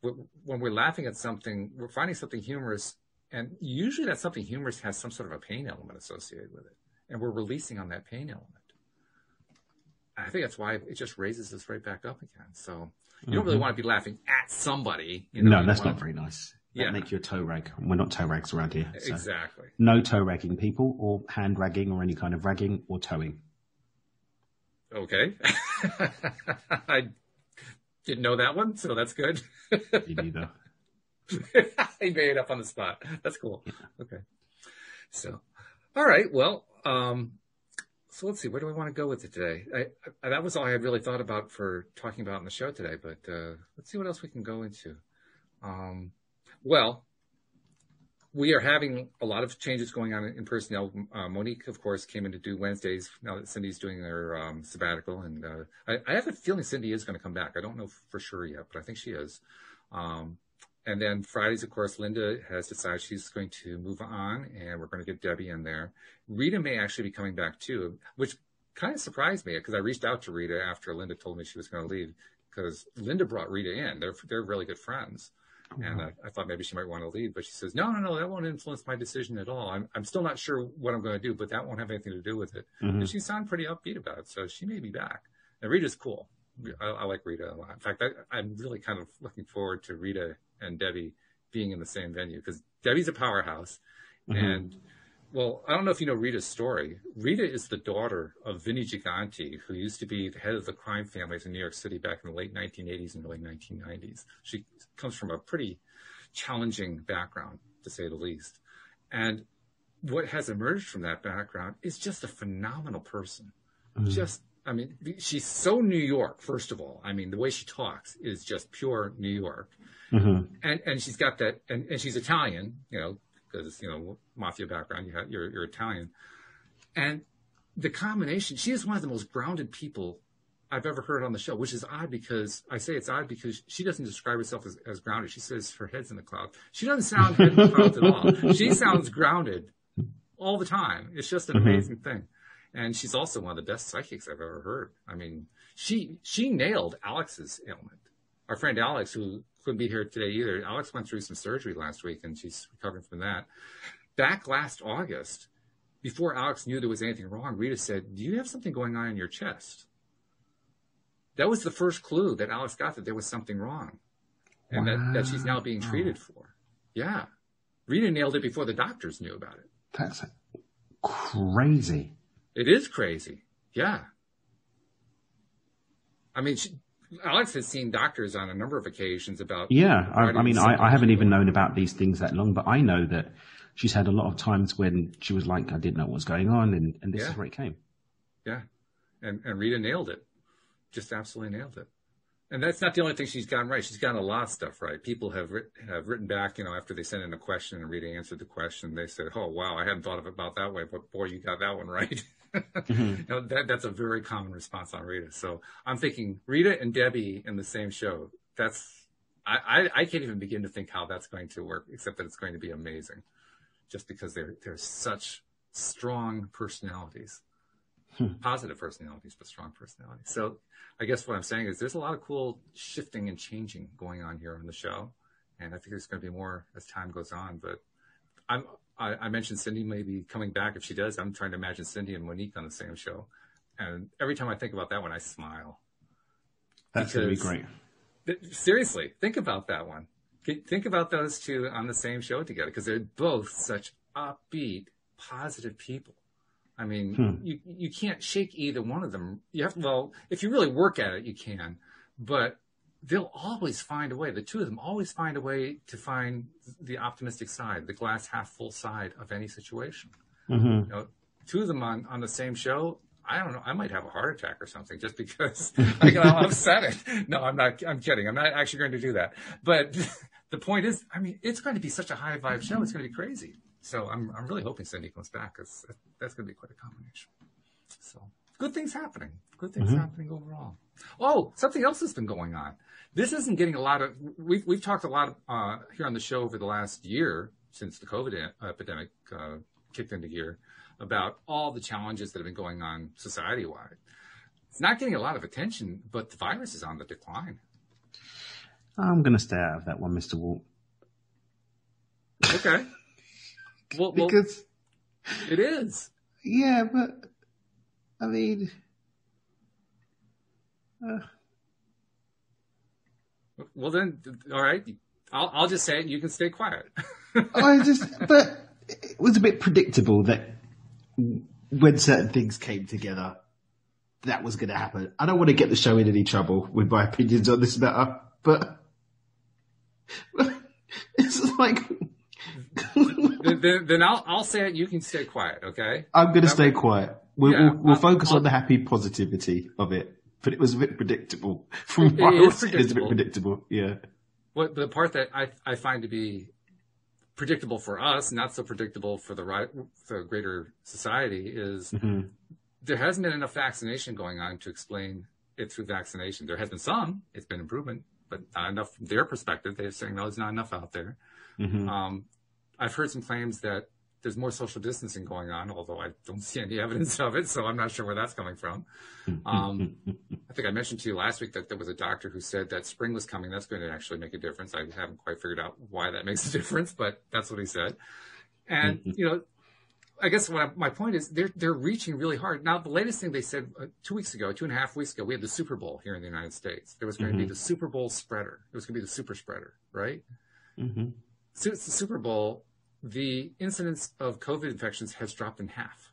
When we're laughing at something, we're finding something humorous, and usually that something humorous has some sort of a pain element associated with it, and we're releasing on that pain element. I think that's why it just raises us right back up again. So you mm-hmm. don't really mm-hmm. want to be laughing at somebody. You know, no, that's not to, very nice yeah. make you a toe rag. We're not toe rags around here. So exactly. No toe ragging people or hand ragging or any kind of ragging or towing. Okay. I didn't know that one, so that's good. Me neither. he made it up on the spot. That's cool. Yeah. Okay. So, all right. Well, um, so let's see. Where do we want to go with it today? I, I, that was all I had really thought about for talking about in the show today. But uh, let's see what else we can go into. Um, well, we are having a lot of changes going on in personnel. Uh, Monique, of course, came in to do Wednesdays now that Cindy's doing her um, sabbatical, and uh, I, I, have a feeling Cindy is going to come back. I don't know for sure yet, but I think she is. Um, and then Fridays, of course, Linda has decided she's going to move on, and we're going to get Debbie in there. Rita may actually be coming back too, which kind of surprised me because I reached out to Rita after Linda told me she was going to leave because Linda brought Rita in. They're they're really good friends. And I, I, thought maybe she might want to leave, but she says, no, no, no, that won't influence my decision at all. I'm, I'm still not sure what I'm going to do, but that won't have anything to do with it. Mm-hmm. And she sounded pretty upbeat about it. So she may be back. And Rita's cool. I, I like Rita a lot. In fact, I, I'm really kind of looking forward to Rita and Debbie being in the same venue because Debbie's a powerhouse mm-hmm. and well, I don't know if you know Rita's story. Rita is the daughter of Vinnie Gigante, who used to be the head of the crime families in New York City back in the late 1980s and early 1990s. She comes from a pretty challenging background, to say the least. And what has emerged from that background is just a phenomenal person. Mm-hmm. Just, I mean, she's so New York, first of all. I mean, the way she talks is just pure New York. Mm-hmm. And, and she's got that, and, and she's Italian, you know, because you know mafia background, you have, you're you're Italian, and the combination. She is one of the most grounded people I've ever heard on the show, which is odd because I say it's odd because she doesn't describe herself as, as grounded. She says her head's in the cloud. She doesn't sound head in the clouds at all. She sounds grounded all the time. It's just an mm-hmm. amazing thing. And she's also one of the best psychics I've ever heard. I mean, she she nailed Alex's ailment. Our friend Alex, who couldn't be here today either. Alex went through some surgery last week and she's recovering from that. Back last August, before Alex knew there was anything wrong, Rita said, Do you have something going on in your chest? That was the first clue that Alex got that there was something wrong and wow. that, that she's now being treated for. Yeah. Rita nailed it before the doctors knew about it. That's crazy. It is crazy. Yeah. I mean, she, Alex has seen doctors on a number of occasions about. Yeah, I, I mean, I, I, haven't even known about these things that long, but I know that she's had a lot of times when she was like, I didn't know what was going on, and, and this yeah. is where it came. Yeah, and and Rita nailed it, just absolutely nailed it. And that's not the only thing she's gotten right. She's gotten a lot of stuff right. People have writ- have written back, you know, after they sent in a question and Rita answered the question, they said, "Oh wow, I hadn't thought of it about that way, but boy, you got that one right." mm-hmm. know, that, that's a very common response on Rita. So I'm thinking Rita and Debbie in the same show. That's I, I, I can't even begin to think how that's going to work, except that it's going to be amazing, just because they're they're such strong personalities, hmm. positive personalities, but strong personalities. So I guess what I'm saying is there's a lot of cool shifting and changing going on here on the show, and I think there's going to be more as time goes on. But I'm I, I, mentioned Cindy may be coming back. If she does, I'm trying to imagine Cindy and Monique on the same show. And every time I think about that one, I smile. That's going to be great. Th- seriously, think about that one. Think about those two on the same show together because they're both such upbeat, positive people. I mean, hmm. you you can't shake either one of them. You have well, if you really work at it, you can, but they'll always find a way. The two of them always find a way to find the optimistic side, the glass half full side of any situation. Mm-hmm. You know, two of them on, on the same show, I don't know. I might have a heart attack or something just because I got upset it. No, I'm not. I'm kidding. I'm not actually going to do that. But the point is, I mean, it's going to be such a high vibe show. It's going to be crazy. So I'm I'm really hoping Cindy comes back because that's going to be quite a combination. So good things happening. Good things mm-hmm. happening overall. Oh, something else has been going on. This isn't getting a lot of. We've we've talked a lot uh, here on the show over the last year since the COVID epidemic uh, kicked into gear about all the challenges that have been going on society wide. It's not getting a lot of attention, but the virus is on the decline. I'm going to stay out of that one, Mr. Walt. Okay. well, because well, it is. Yeah, but I mean, uh, well then, all right. I'll I'll just say it. You can stay quiet. I just, but it was a bit predictable that when certain things came together, that was going to happen. I don't want to get the show in any trouble with my opinions on this matter, but it's like. then, then, I'll I'll say it. You can stay quiet, okay? I'm going to stay quiet. We'll, yeah, we'll, we'll focus I'll, on the happy positivity of it, but it was a bit predictable. From what it is it's a bit predictable. Yeah. What the part that I I find to be predictable for us, not so predictable for the right, the greater society, is mm-hmm. there hasn't been enough vaccination going on to explain it through vaccination. There has been some; it's been improvement, but not enough from their perspective. They're saying no, there's not enough out there. Mm-hmm. Um, I've heard some claims that there's more social distancing going on, although I don't see any evidence of it, so I'm not sure where that's coming from. Um, I think I mentioned to you last week that there was a doctor who said that spring was coming. That's going to actually make a difference. I haven't quite figured out why that makes a difference, but that's what he said. And you know, I guess I, my point is they're they're reaching really hard. Now, the latest thing they said uh, two weeks ago, two and a half weeks ago, we had the Super Bowl here in the United States. There was going mm-hmm. to be the Super Bowl spreader. It was going to be the super spreader, right? Mm-hmm. So it's the Super Bowl the incidence of COVID infections has dropped in half.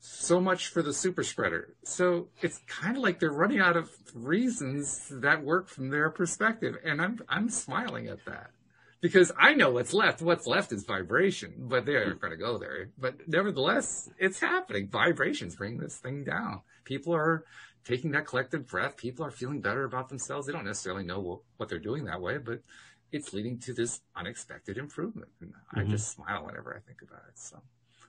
So much for the super spreader. So it's kind of like they're running out of reasons that work from their perspective. And I'm, I'm smiling at that because I know what's left. What's left is vibration, but they aren't going to go there. But nevertheless, it's happening. Vibrations bring this thing down. People are taking that collective breath. People are feeling better about themselves. They don't necessarily know what they're doing that way, but it's leading to this unexpected improvement. And mm-hmm. I just smile whenever I think about it. So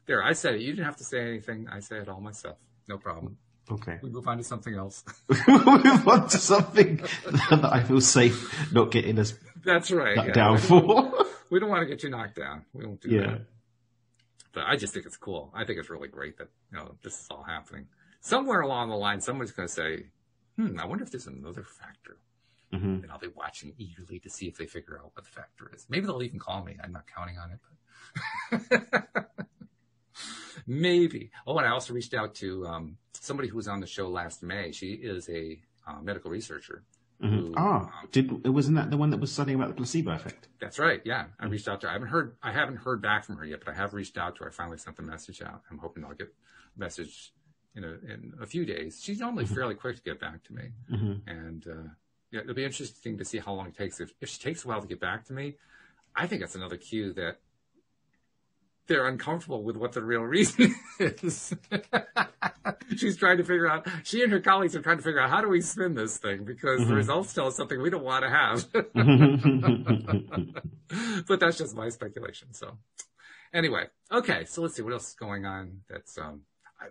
there, I said it. You didn't have to say anything. I say it all myself. No problem. Okay. We move on to something else. we move on to something that I feel safe not getting us That's right. Yeah. down for. we don't want to get you knocked down. We won't do yeah. that. But I just think it's cool. I think it's really great that, you know, this is all happening. Somewhere along the line, someone's going to say, hmm, I wonder if there's another factor Mm-hmm. And I'll be watching eagerly to see if they figure out what the factor is. Maybe they'll even call me. I'm not counting on it, but maybe. Oh, and I also reached out to um, somebody who was on the show last May. She is a uh, medical researcher. Mm-hmm. Who, ah, um, did wasn't that the one that was studying about the placebo effect? That's right. Yeah, I mm-hmm. reached out to her. I haven't heard. I haven't heard back from her yet, but I have reached out to her. I finally sent the message out. I'm hoping I'll get a message in a in a few days. She's normally mm-hmm. fairly quick to get back to me, mm-hmm. and uh, yeah, it'll be interesting to see how long it takes. If, if she takes a while to get back to me, I think that's another cue that they're uncomfortable with what the real reason is. She's trying to figure out, she and her colleagues are trying to figure out how do we spin this thing because mm-hmm. the results tell us something we don't want to have. but that's just my speculation. So anyway, okay. So let's see what else is going on. That's, um, I,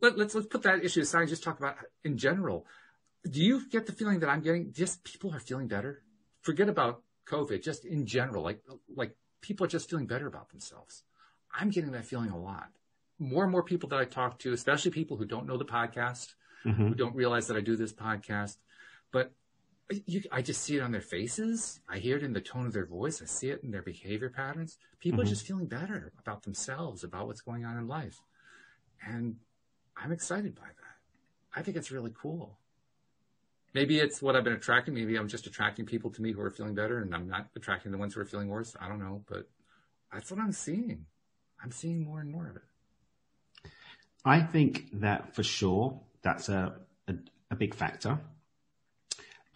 let, let's, let's put that issue aside and just talk about in general do you get the feeling that I'm getting just people are feeling better? Forget about COVID, just in general, like like people are just feeling better about themselves. I'm getting that feeling a lot. More and more people that I talk to, especially people who don't know the podcast, mm-hmm. who don't realize that I do this podcast, but you, I just see it on their faces. I hear it in the tone of their voice. I see it in their behavior patterns. People mm-hmm. are just feeling better about themselves, about what's going on in life. And I'm excited by that. I think it's really cool maybe it's what I've been attracting. Maybe I'm just attracting people to me who are feeling better and I'm not attracting the ones who are feeling worse. I don't know, but that's what I'm seeing. I'm seeing more and more of it. I think that for sure, that's a, a, a big factor.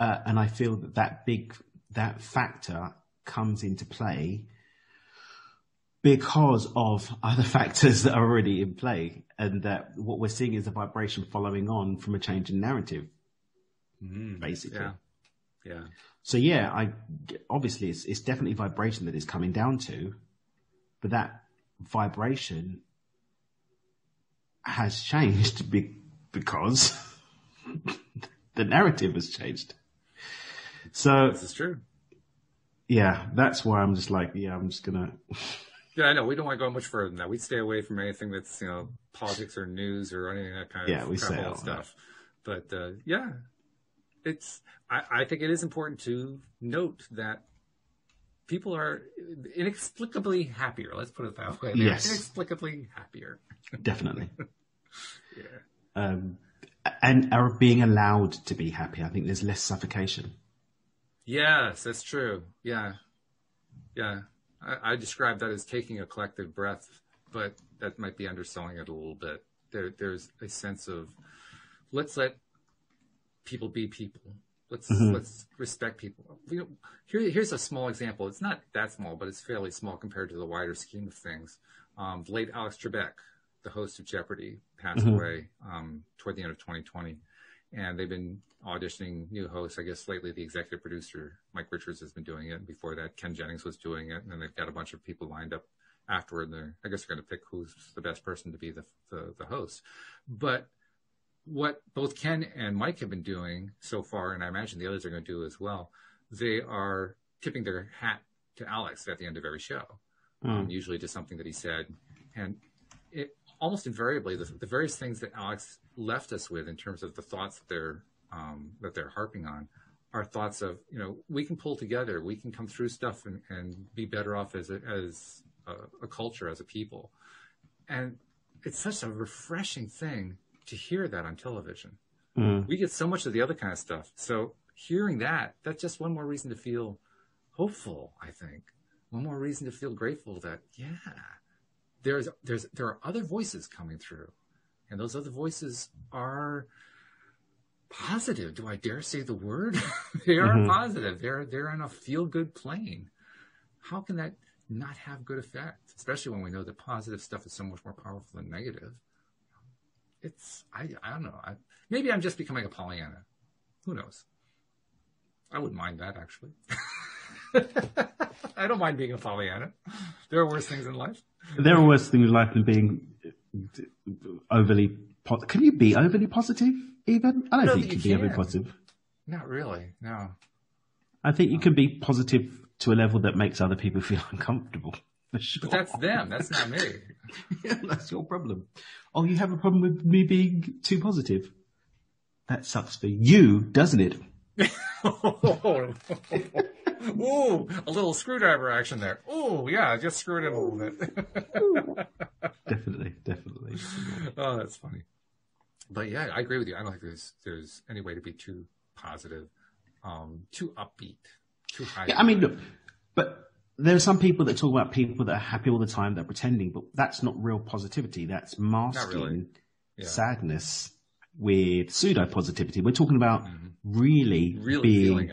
Uh, and I feel that that big, that factor comes into play because of other factors that are already in play, and that what we're seeing is a vibration following on from a change in narrative, mm, basically. Yeah. Yeah. So yeah, I obviously it's it's definitely vibration that is coming down to, but that vibration has changed be, because the narrative has changed. So this is true. Yeah, that's why I'm just like, yeah, I'm just gonna. Yeah, I know. We don't want to go much further than that. We'd stay away from anything that's, you know, politics or news or anything that kind yeah, of we say all stuff. That. But uh, yeah, it's. I, I think it is important to note that people are inexplicably happier. Let's put it that way. They're yes, inexplicably happier. Definitely. yeah. Um, and are being allowed to be happy. I think there's less suffocation. Yes, that's true. Yeah, yeah. I, I describe that as taking a collective breath, but that might be underselling it a little bit. There, there's a sense of let's let people be people. Let's mm-hmm. let's respect people. You know, here, here's a small example. It's not that small, but it's fairly small compared to the wider scheme of things. Um, late Alex Trebek, the host of Jeopardy, passed mm-hmm. away um, toward the end of 2020, and they've been auditioning new hosts. I guess lately the executive producer Mike Richards has been doing it, and before that Ken Jennings was doing it, and then they've got a bunch of people lined up afterward. And they're I guess they're going to pick who's the best person to be the, the the host. But what both Ken and Mike have been doing so far, and I imagine the others are going to do as well, they are tipping their hat to Alex at the end of every show, mm. um, usually to something that he said, and it almost invariably the, the various things that Alex left us with in terms of the thoughts that they're um, that they're harping on are thoughts of you know we can pull together, we can come through stuff and, and be better off as a, as a, a culture, as a people, and it's such a refreshing thing to hear that on television. Mm. We get so much of the other kind of stuff. So hearing that, that's just one more reason to feel hopeful, I think. One more reason to feel grateful that, yeah, there's, there's, there are other voices coming through. And those other voices are positive. Do I dare say the word? they are mm-hmm. positive. They're, they're on a feel good plane. How can that not have good effect? Especially when we know that positive stuff is so much more powerful than negative it's I I don't know. I, maybe I'm just becoming a Pollyanna. Who knows? I wouldn't mind that actually. I don't mind being a Pollyanna. There are worse things in life. There are worse things in life than being overly. Po- can you be overly positive? Even I don't no, think you can, can be overly positive. Not really. No. I think you can be positive to a level that makes other people feel uncomfortable. Sure. But that's them. That's not me. yeah, that's your problem. Oh, you have a problem with me being too positive. That sucks for you, doesn't it? Ooh, a little screwdriver action there. Ooh, yeah, just screw it in a little bit. definitely, definitely. Oh, that's funny. But yeah, I agree with you. I don't think there's there's any way to be too positive, um, too upbeat, too high. Yeah, I mean, look, but there are some people that talk about people that are happy all the time, that are pretending, but that's not real positivity. That's masking really. yeah. sadness with pseudo positivity. We're talking about mm-hmm. really, really being,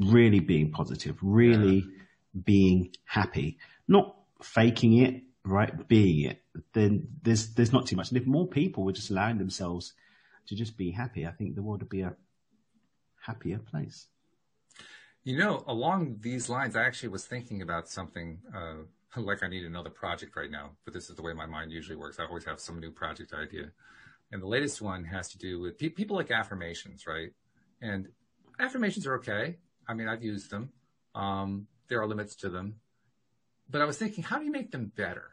really being positive, really yeah. being happy, not faking it, right? Being it. Then there's, there's not too much. And if more people were just allowing themselves to just be happy, I think the world would be a happier place. You know, along these lines, I actually was thinking about something uh, like I need another project right now, but this is the way my mind usually works. I always have some new project idea. And the latest one has to do with pe- people like affirmations, right? And affirmations are okay. I mean, I've used them. Um, there are limits to them. But I was thinking, how do you make them better?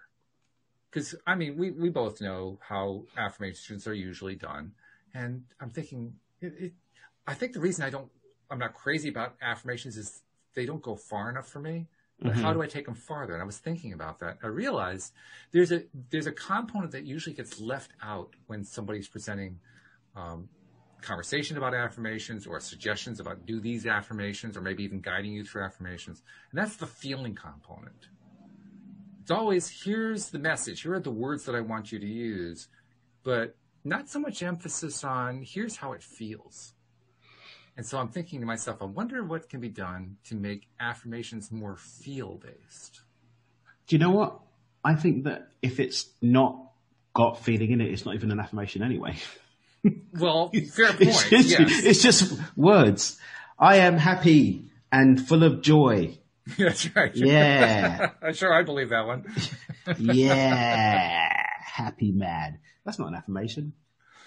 Because, I mean, we, we both know how affirmations are usually done. And I'm thinking, it, it, I think the reason I don't I'm not crazy about affirmations is they don't go far enough for me. But mm-hmm. how do I take them farther? And I was thinking about that. I realized there's a there's a component that usually gets left out when somebody's presenting um, conversation about affirmations or suggestions about do these affirmations or maybe even guiding you through affirmations. And that's the feeling component. It's always here's the message, here are the words that I want you to use, but not so much emphasis on here's how it feels. And so I'm thinking to myself, I wonder what can be done to make affirmations more feel based. Do you know what? I think that if it's not got feeling in it, it's not even an affirmation anyway. Well, fair point. it's, just, yes. it's just words. I am happy and full of joy. That's right. Yeah. sure, I believe that one. yeah. Happy mad. That's not an affirmation.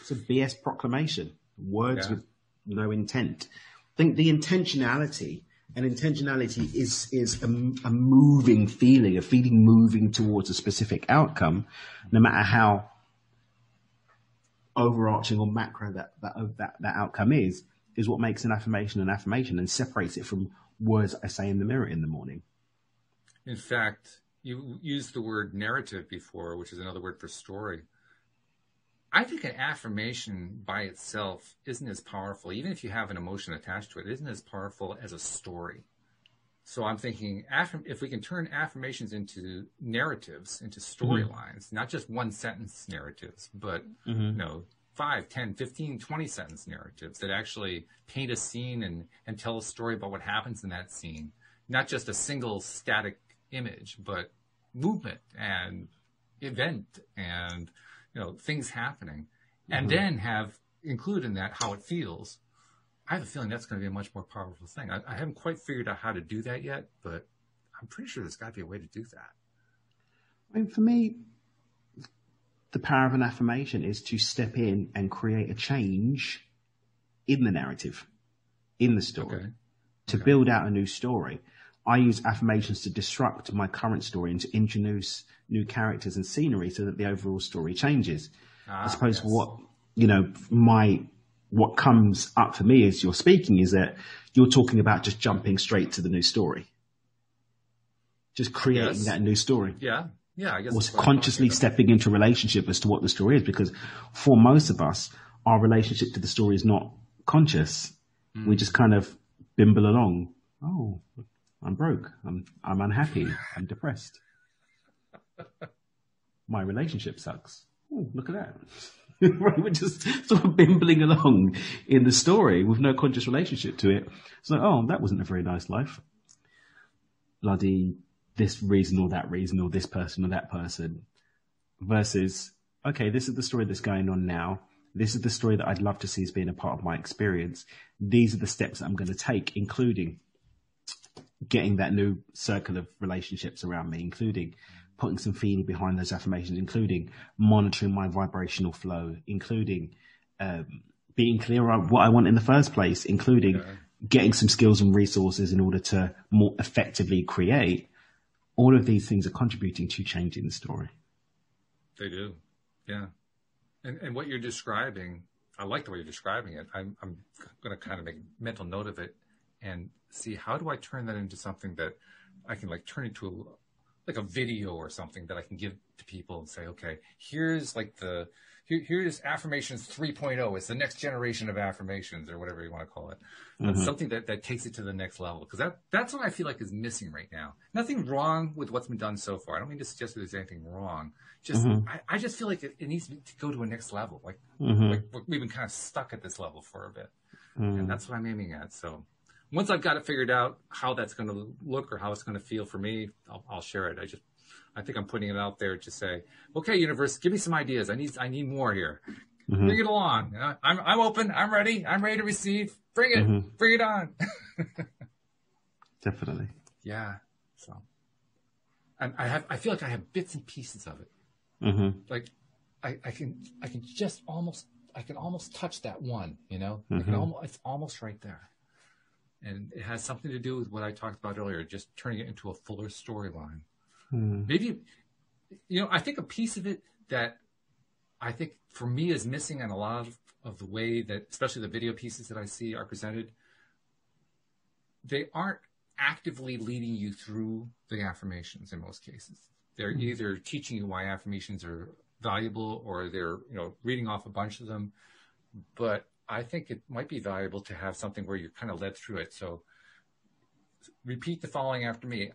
It's a BS proclamation. Words Yeah. with no intent. I think the intentionality and intentionality is is a, a moving feeling, a feeling moving towards a specific outcome, no matter how overarching or macro that that that, that outcome is, is what makes an affirmation an affirmation and separates it from words I say in the mirror in the morning. In fact, you used the word narrative before, which is another word for story. I think an affirmation by itself isn't as powerful, even if you have an emotion attached to it, isn't as powerful as a story. So I'm thinking affirm- if we can turn affirmations into narratives, into mm-hmm. storylines, not just one sentence narratives, but mm-hmm. you know, 5, 10, 15, 20 sentence narratives that actually paint a scene and, and tell a story about what happens in that scene. Not just a single static image, but movement and event and you know things happening and mm-hmm. then have include in that how it feels i have a feeling that's going to be a much more powerful thing I, I haven't quite figured out how to do that yet but i'm pretty sure there's got to be a way to do that I mean, for me, the power of an affirmation is to step in and create a change in the narrative, in the story, Okay. to build out a new story. I use affirmations to disrupt my current story and to introduce new characters and scenery so that the overall story changes. I Ah, suppose yes. what, you know, my, what comes up for me as you're speaking is that you're talking about just jumping straight to the new story. Just creating Yes. that new story yeah yeah i guess that's consciously stepping into a relationship as to what the story is because for most of us our relationship to the story is not conscious we just kind of bimble along oh i'm broke i'm i'm unhappy i'm depressed my relationship sucks oh look at that Right, we're just sort of bimbling along in the story with no conscious relationship to it. So, oh, that wasn't a very nice life. Bloody this reason or that reason or this person or that person versus, okay, this is the story that's going on now. This is the story that I'd love to see as being a part of my experience. These are the steps that I'm going to take, including getting that new circle of relationships around me, including putting some feeling behind those affirmations, including monitoring my vibrational flow, including um, being clear on what I want in the first place, including getting some skills and resources in order to more effectively create. All of these things are contributing to changing the story. They do. Yeah. And, and what you're describing, I like the way you're describing it. I'm, I'm going to kind of make mental note of it and see how do I turn that into something that I can like turn into a, like a video or something that I can give to people and say, okay, here's like the, here, here's affirmations 3.0. It's the next generation of affirmations or whatever you want to call it. But something that, that takes it to the next level. Cause that, that's what I feel like is missing right now. Nothing wrong with what's been done so far. I don't mean to suggest that there's anything wrong. Just, mm-hmm. I, I just feel like it, it needs to go to a next level. Like, mm-hmm. like we've been kind of stuck at this level for a bit. And that's what I'm aiming at. So once I've got it figured out how that's going to look or how it's going to feel for me, I'll, I'll share it. I just, I think I'm putting it out there to say, okay, universe, give me some ideas. I need, I need more here. Mm-hmm. Bring it along. I'm, I'm open. I'm ready. I'm ready to receive. Bring it. Mm-hmm. Bring it on. Definitely. yeah. So, and I have, I feel like I have bits and pieces of it. Mm-hmm. Like, I, I can, I can just almost, I can almost touch that one. You know, I can mm-hmm. almost, it's almost right there. And it has something to do with what I talked about earlier, just turning it into a fuller storyline. Hmm. Maybe, you know, I think a piece of it that I think for me is missing in a lot of, of the way that, especially the video pieces that I see are presented, they aren't actively leading you through the affirmations in most cases. They're hmm. either teaching you why affirmations are valuable or they're, you know, reading off a bunch of them. But I think it might be valuable to have something where you're kind of led through it. So repeat the following after me.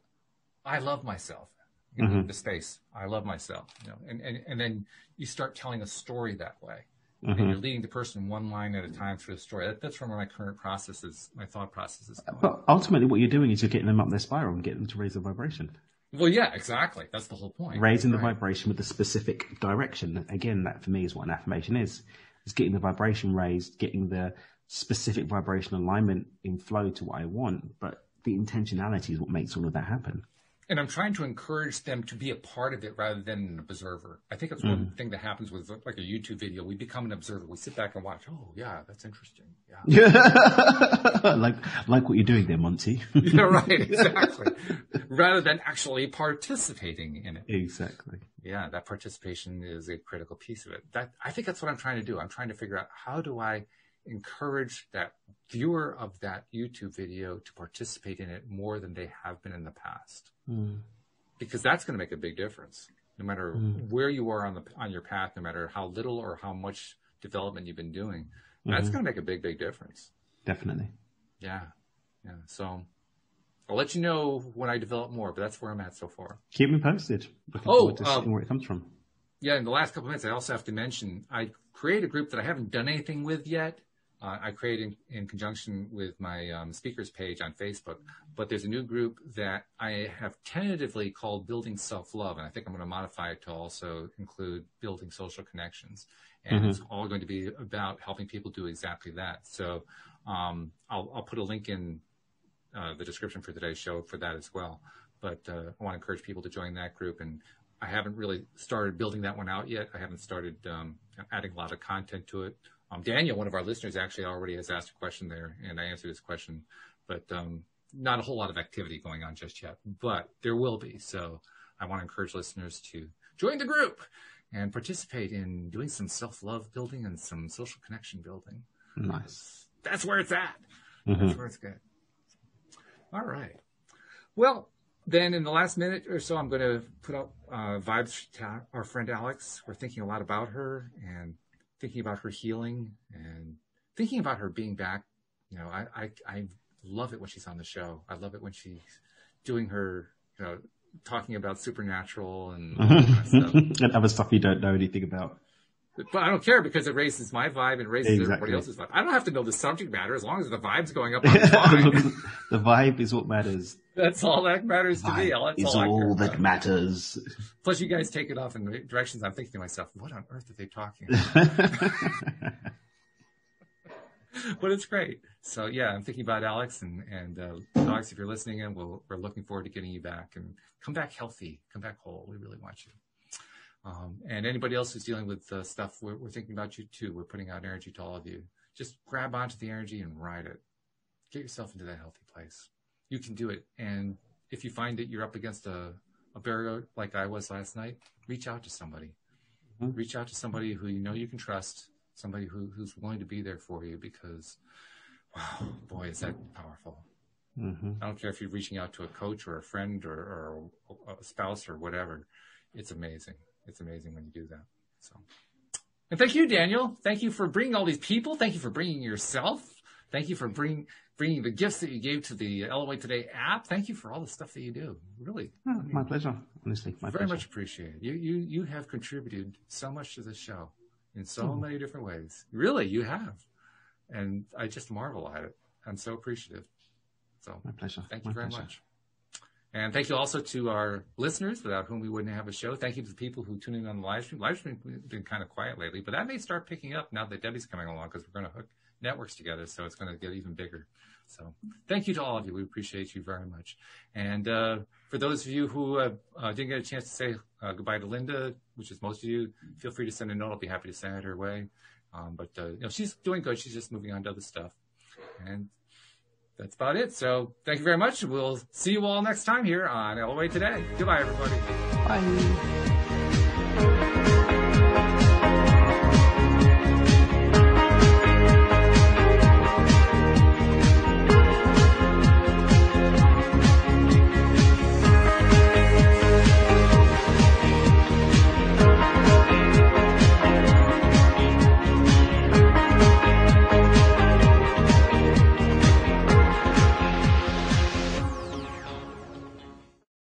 I love myself. You know, mm-hmm. The space. I love myself. You know, and, and, and then you start telling a story that way. And mm-hmm. you're leading the person one line at a time through the story. That, that's where my current process is, my thought process is going. But ultimately, what you're doing is you're getting them up their spiral and getting them to raise their vibration. Well, yeah, exactly. That's the whole point. Raising right. the vibration with a specific direction. Again, that for me is what an affirmation is. Is getting the vibration raised, getting the specific vibration alignment in flow to what I want. But the intentionality is what makes all of that happen and I'm trying to encourage them to be a part of it rather than an observer. I think that's one mm. thing that happens with like a YouTube video. We become an observer. We sit back and watch. Oh yeah, that's interesting. Yeah. like like what you're doing there, Monty. yeah, right. Exactly. rather than actually participating in it. Exactly. Yeah, that participation is a critical piece of it. That I think that's what I'm trying to do. I'm trying to figure out how do I encourage that viewer of that YouTube video to participate in it more than they have been in the past. Mm. Because that's going to make a big difference. No matter mm. where you are on the on your path, no matter how little or how much development you've been doing, that's mm-hmm. going to make a big, big difference. Definitely. Yeah. Yeah. So I'll let you know when I develop more, but that's where I'm at so far. Keep me posted. Looking oh, to um, where it comes from. Yeah, in the last couple of minutes, I also have to mention I created a group that I haven't done anything with yet uh, I created in, in, conjunction with my um, speakers page on Facebook. But there's a new group that I have tentatively called Building Self Love, and I think I'm going to modify it to also include building social connections. And mm-hmm. it's all going to be about helping people do exactly that. So um, I'll, I'll, put a link in uh, the description for today's show for that as well. But uh, I want to encourage people to join that group. And I haven't really started building that one out yet. I haven't started um, adding a lot of content to it. Um, Daniel, one of our listeners, actually already has asked a question there, and I answered his question, but um, not a whole lot of activity going on just yet, but there will be. So I want to encourage listeners to join the group and participate in doing some self-love building and some social connection building. Nice. That's where it's at. Mm-hmm. That's where it's good. All right. Well, then in the last minute or so, I'm going to put up uh, vibes to our friend Alex. We're thinking a lot about her and thinking about her healing and thinking about her being back. You know, I, I, I love it when she's on the show. I love it when she's doing her, you know, talking about supernatural and that other stuff you don't know anything about. But I don't care because it raises my vibe and raises exactly. everybody else's vibe. I don't have to know the subject matter as long as the vibe's going up. the vibe is what matters. That's all that matters to me. That's is all, all that matters. Plus, you guys take it off in directions. I'm thinking to myself, what on earth are they talking about? but it's great. So yeah, I'm thinking about Alex and and uh, Alex, if you're listening in, we'll, we're looking forward to getting you back and come back healthy, come back whole. We really want you. Um, and anybody else who's dealing with uh, stuff, we're, we're, thinking about you too. We're putting out energy to all of you. Just grab onto the energy and ride it. Get yourself into that healthy place. You can do it. And if you find that you're up against a, a barrier like I was last night, reach out to somebody. Mm-hmm. Reach out to somebody who you know you can trust, somebody who, who's willing to be there for you because, wow, boy, is that powerful. Mm-hmm. I don't care if you're reaching out to a coach or a friend or, or a spouse or whatever. It's amazing it's amazing when you do that. So, and thank you, Daniel. Thank you for bringing all these people. Thank you for bringing yourself. Thank you for bringing bringing the gifts that you gave to the LOA Today app. Thank you for all the stuff that you do. Really, oh, my pleasure. Honestly, my very pleasure. much appreciated. You you you have contributed so much to this show in so mm. many different ways. Really, you have, and I just marvel at it. I'm so appreciative. So, my pleasure. Thank you my very pleasure. much. And thank you also to our listeners, without whom we wouldn't have a show. Thank you to the people who tune in on the live stream. Live stream has been kind of quiet lately, but that may start picking up now that Debbie's coming along because we're going to hook networks together, so it's going to get even bigger. So thank you to all of you. We appreciate you very much. And uh, for those of you who uh, uh, didn't get a chance to say uh, goodbye to Linda, which is most of you, feel free to send a note. I'll be happy to send it her way. Um, but uh, you know, she's doing good. She's just moving on to other stuff. And that's about it. So thank you very much. We'll see you all next time here on LOA Today. Goodbye, everybody. Bye.